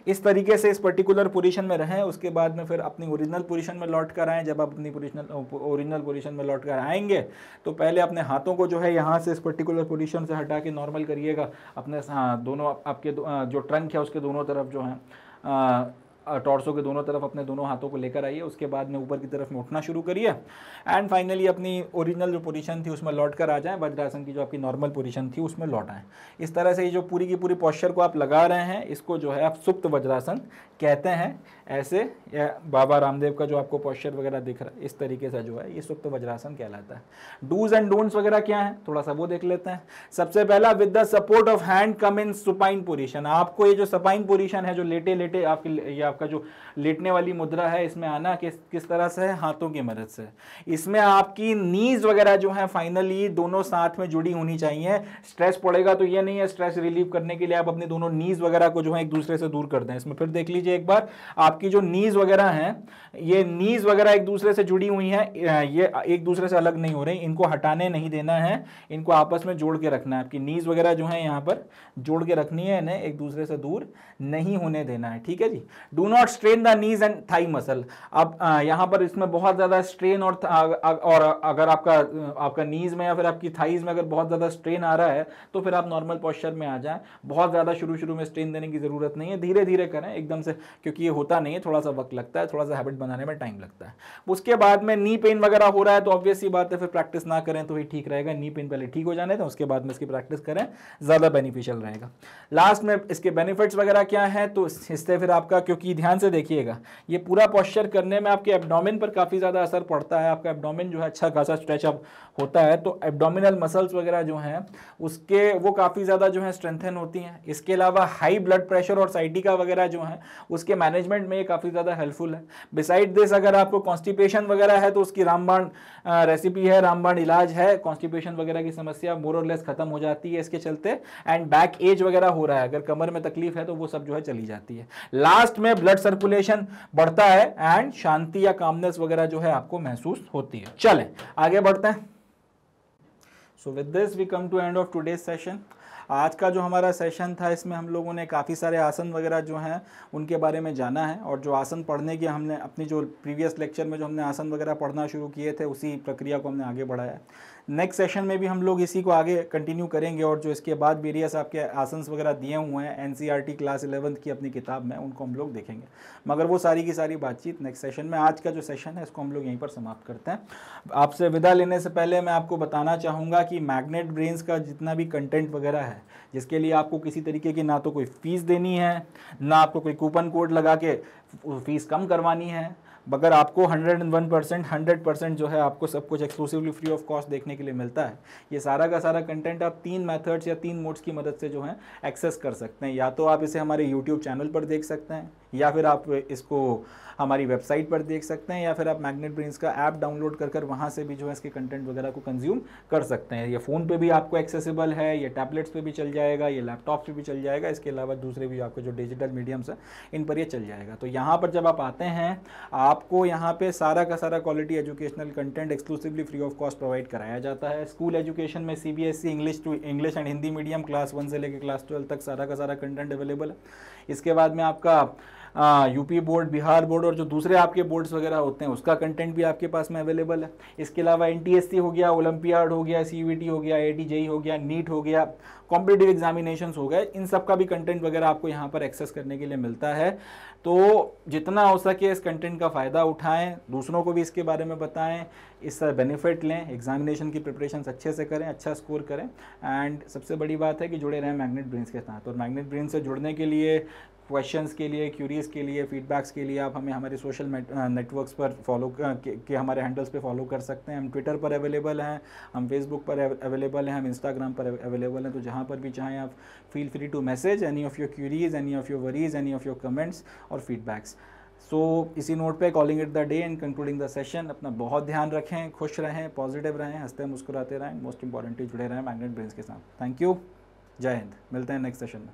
इस तरीके से इस पर्टिकुलर पोजीशन में रहें, उसके बाद में फिर अपनी ओरिजिनल पोजीशन में लौट कर आएँ। जब आप अपनी पोजिशनल ओरिजिनल पोजीशन में लौट कर आएँगे तो पहले अपने हाथों को जो है यहाँ से इस पर्टिकुलर पोजीशन से हटा के नॉर्मल करिएगा। अपने हाँ दोनों, आपके, जो ट्रंक है, उसके दोनों तरफ़ जो है टॉर्सो के दोनों तरफ़ अपने दोनों हाथों को लेकर आइए। उसके बाद में ऊपर की तरफ़ में उठना शुरू करिए। एंड फाइनली अपनी ओरिजिनल जो पोजीशन थी उसमें लौट कर आ जाएँ। वज्रासन की जो आपकी नॉर्मल पोजीशन थी उसमें लौट आएँ। इस तरह से ये जो पूरी की पूरी पॉस्चर को आप लगा रहे हैं, इसको जो है आप सुप्त वज्रासन कहते हैं। ऐसे, या बाबा रामदेव का जो आपको पॉस्चर वगैरह दिख रहा है इस तरीके से जो है, ये सुप्त वज्रासन कहलाता है। डूज एंड डोंट्स वगैरह क्या है? थोड़ा सा वो देख लेते हैं। सबसे पहला with the support of hand come in supine position आपको ये जो सपाइन पोजिशन है, जो लेटे लेटे आपकी आपका जो लेटने वाली मुद्रा है, इसमें आना किस किस तरह से है? हाथों की मदद से। इसमें आपकी नीज वगैरह जो है फाइनली दोनों साथ में जुड़ी होनी चाहिए। स्ट्रेस पड़ेगा तो ये नहीं है स्ट्रेस रिलीव करने के लिए आप अपनी दोनों नीज वगैरह को जो है, एक दूसरे से दूर कर दें। इसमें फिर देख लीजिए एक बार आपकी जो नीज वगैरह हैं, ये नीज वगैरह एक दूसरे से जुड़ी हुई हैं ये एक दूसरे से अलग नहीं हो रही, इनको हटाने नहीं देना है, इनको आपस में जोड़ के रखना है। आपकी नीज वगैरह जो है यहाँ पर, जोड़ के रखनी है, इन्हें एक दूसरे से दूर नहीं होने देना है, ठीक है जी? Do not strain the knees and thigh muscle अब यहाँ पर इसमें बहुत ज़्यादा स्ट्रेन और और अगर आपका आपका नीज में या फिर आपकी थाइज में अगर बहुत ज़्यादा स्ट्रेन आ रहा है तो फिर आप नॉर्मल पॉस्चर में आ जाएँ। बहुत ज़्यादा शुरू शुरू में स्ट्रेन देने की ज़रूरत नहीं है धीरे धीरे करें, एकदम से, क्योंकि ये होता नहीं है थोड़ा सा वक्त लगता है थोड़ा सा हैबिट बनाने में टाइम लगता है। उसके बाद में नी पेन वगैरह हो रहा है तो ऑब्वियस बात है, फिर प्रैक्टिस ना करें तो ही ठीक रहेगा। नी पेन पहले ठीक हो जाने तो उसके बाद में इसकी प्रैक्टिस करें, ज़्यादा बेनिफिशियल रहेगा। लास्ट में इसके बेनिफिट्स वगैरह क्या है तो इससे फिर आपका, क्योंकि ध्यान से देखिएगा, ये पूरा पॉस्चर करने में आपके एबडोमिन पर काफ़ी ज़्यादा असर पड़ता है। आपका एबडोमिन जो है अच्छा खासा स्ट्रेच अप होता है तो एबडोमिनल मसल्स वगैरह जो हैं, उसके वो काफ़ी ज़्यादा जो है स्ट्रेंथन होती हैं। इसके अलावा हाई ब्लड प्रेशर और साइटिका वगैरह जो है, उसके मैनेजमेंट में ये काफ़ी ज़्यादा हेल्पफुल है। बिसाइड दिस अगर आपको कॉन्स्टिपेशन वगैरह है तो उसकी रामबाण रेसिपी है, रामबाण इलाज है कॉन्स्टिपेशन वगैरह की समस्या मोर और लेस खत्म हो जाती है इसके चलते एंड बैक एज वगैरह हो रहा है। अगर कमर में तकलीफ़ है तो वो सब जो है चली जाती है। लास्ट में ब्लड सर्कुलेशन बढ़ता है एंड शांति या कामनेस वगैरह जो है आपको महसूस होती है। चलें, आगे बढ़ते हैं। So with this we come to end of today's session आज का जो हमारा सेशन था, इसमें हम लोगों ने काफ़ी सारे आसन वगैरह जो हैं, उनके बारे में जाना है और जो आसन पढ़ने की हमने अपनी जो प्रीवियस लेक्चर में जो हमने आसन वगैरह पढ़ना शुरू किए थे, उसी प्रक्रिया को हमने आगे बढ़ाया नेक्स्ट सेशन में भी हम लोग इसी को आगे कंटिन्यू करेंगे और जो इसके बाद वेरियस आपके आसन्स वगैरह दिए हुए हैं एन क्लास इलेवंथ की अपनी किताब में, उनको हम लोग देखेंगे। मगर वो सारी की सारी बातचीत नेक्स्ट सेशन में, आज का जो सेशन है, इसको हम लोग यहीं पर समाप्त करते हैं। आपसे विदा लेने से पहले मैं आपको बताना चाहूँगा कि मैग्नेट ब्रेन्स का जितना भी कंटेंट वगैरह है, जिसके लिए आपको किसी तरीके की ना तो कोई फ़ीस देनी है, ना आपको कोई कूपन कोड लगा के फ़ीस कम करवानी है मगर आपको 101 परसेंट हंड्रेड परसेंट जो है आपको सब कुछ एक्सक्लूसिवली फ्री ऑफ़ कॉस्ट देखने के लिए मिलता है। ये सारा का सारा कंटेंट आप तीन मैथड्स या तीन मोड्स की मदद से जो है एक्सेस कर सकते हैं। या तो आप इसे हमारे यूट्यूब चैनल पर देख सकते हैं। या फिर आप इसको हमारी वेबसाइट पर देख सकते हैं, या फिर आप मैग्नेट ब्रेन्स का ऐप डाउनलोड कर कर वहाँ से भी जो है इसके कंटेंट वगैरह को कंज्यूम कर सकते हैं। ये फ़ोन पे भी आपको एक्सेसिबल है, ये टैबलेट्स पे भी चल जाएगा, ये लैपटॉप पे भी चल जाएगा, इसके अलावा दूसरे भी आपको जो डिजिटल मीडियम्स हैं, इन पर ये चल जाएगा। तो यहाँ पर जब आप आते हैं, आपको यहाँ पर सारा का सारा quality educational content exclusively free of cost provide कराया जाता है। स्कूल एजुकेशन में C B S E English to English and Hindi medium class one से लेकर क्लास ट्वेल्व तक सारा का सारा कंटेंट अवेलेबल है। इसके बाद में आपका यूपी बोर्ड, बिहार बोर्ड और जो दूसरे आपके बोर्ड्स वगैरह होते हैं, उसका कंटेंट भी आपके पास में अवेलेबल है। इसके अलावा एन हो गया ओलंपियाड हो गया सी हो गया ए हो गया नीट हो गया कॉम्पिटेटिव एग्जामिनेशन हो गए, इन सब का भी कंटेंट वगैरह आपको यहाँ पर एक्सेस करने के लिए मिलता है। तो जितना हो सके इस कंटेंट का फ़ायदा उठाएँ, दूसरों को भी इसके बारे में बताएँ, इस बेनिफिट लें एग्जामिनेशन की प्रिपरेशन अच्छे से करें अच्छा स्कोर करें एंड सबसे बड़ी बात है कि जुड़े रहें मैग्नेट ब्रेन्स के साथ। और मैग्नेट ब्रेन से जुड़ने के लिए क्वेश्चंस के लिए क्यूरीज के लिए फीडबैक्स के लिए आप हमें हमारे सोशल नेटवर्क्स पर फॉलो के, के हमारे हैंडल्स पे फॉलो कर सकते हैं। हम ट्विटर पर अवेलेबल हैं हम फेसबुक पर अवेलेबल हैं हम इंस्टाग्राम पर अवेलेबल हैं। तो जहाँ पर भी चाहें आप feel free to message any of your queries any of your worries any of your comments और फीडबैक्स सो so, इसी नोट पे calling it the day and concluding the session अपना बहुत ध्यान रखें खुश रहें पॉजिटिव रहें हँसते मुस्कुराते रहें मोस्ट इंपॉर्टेंटली जुड़े रहें मैग्नेट ब्रेन्स के साथ. थैंक यू जय हिंद. मिलते हैं नेक्स्ट सेशन में.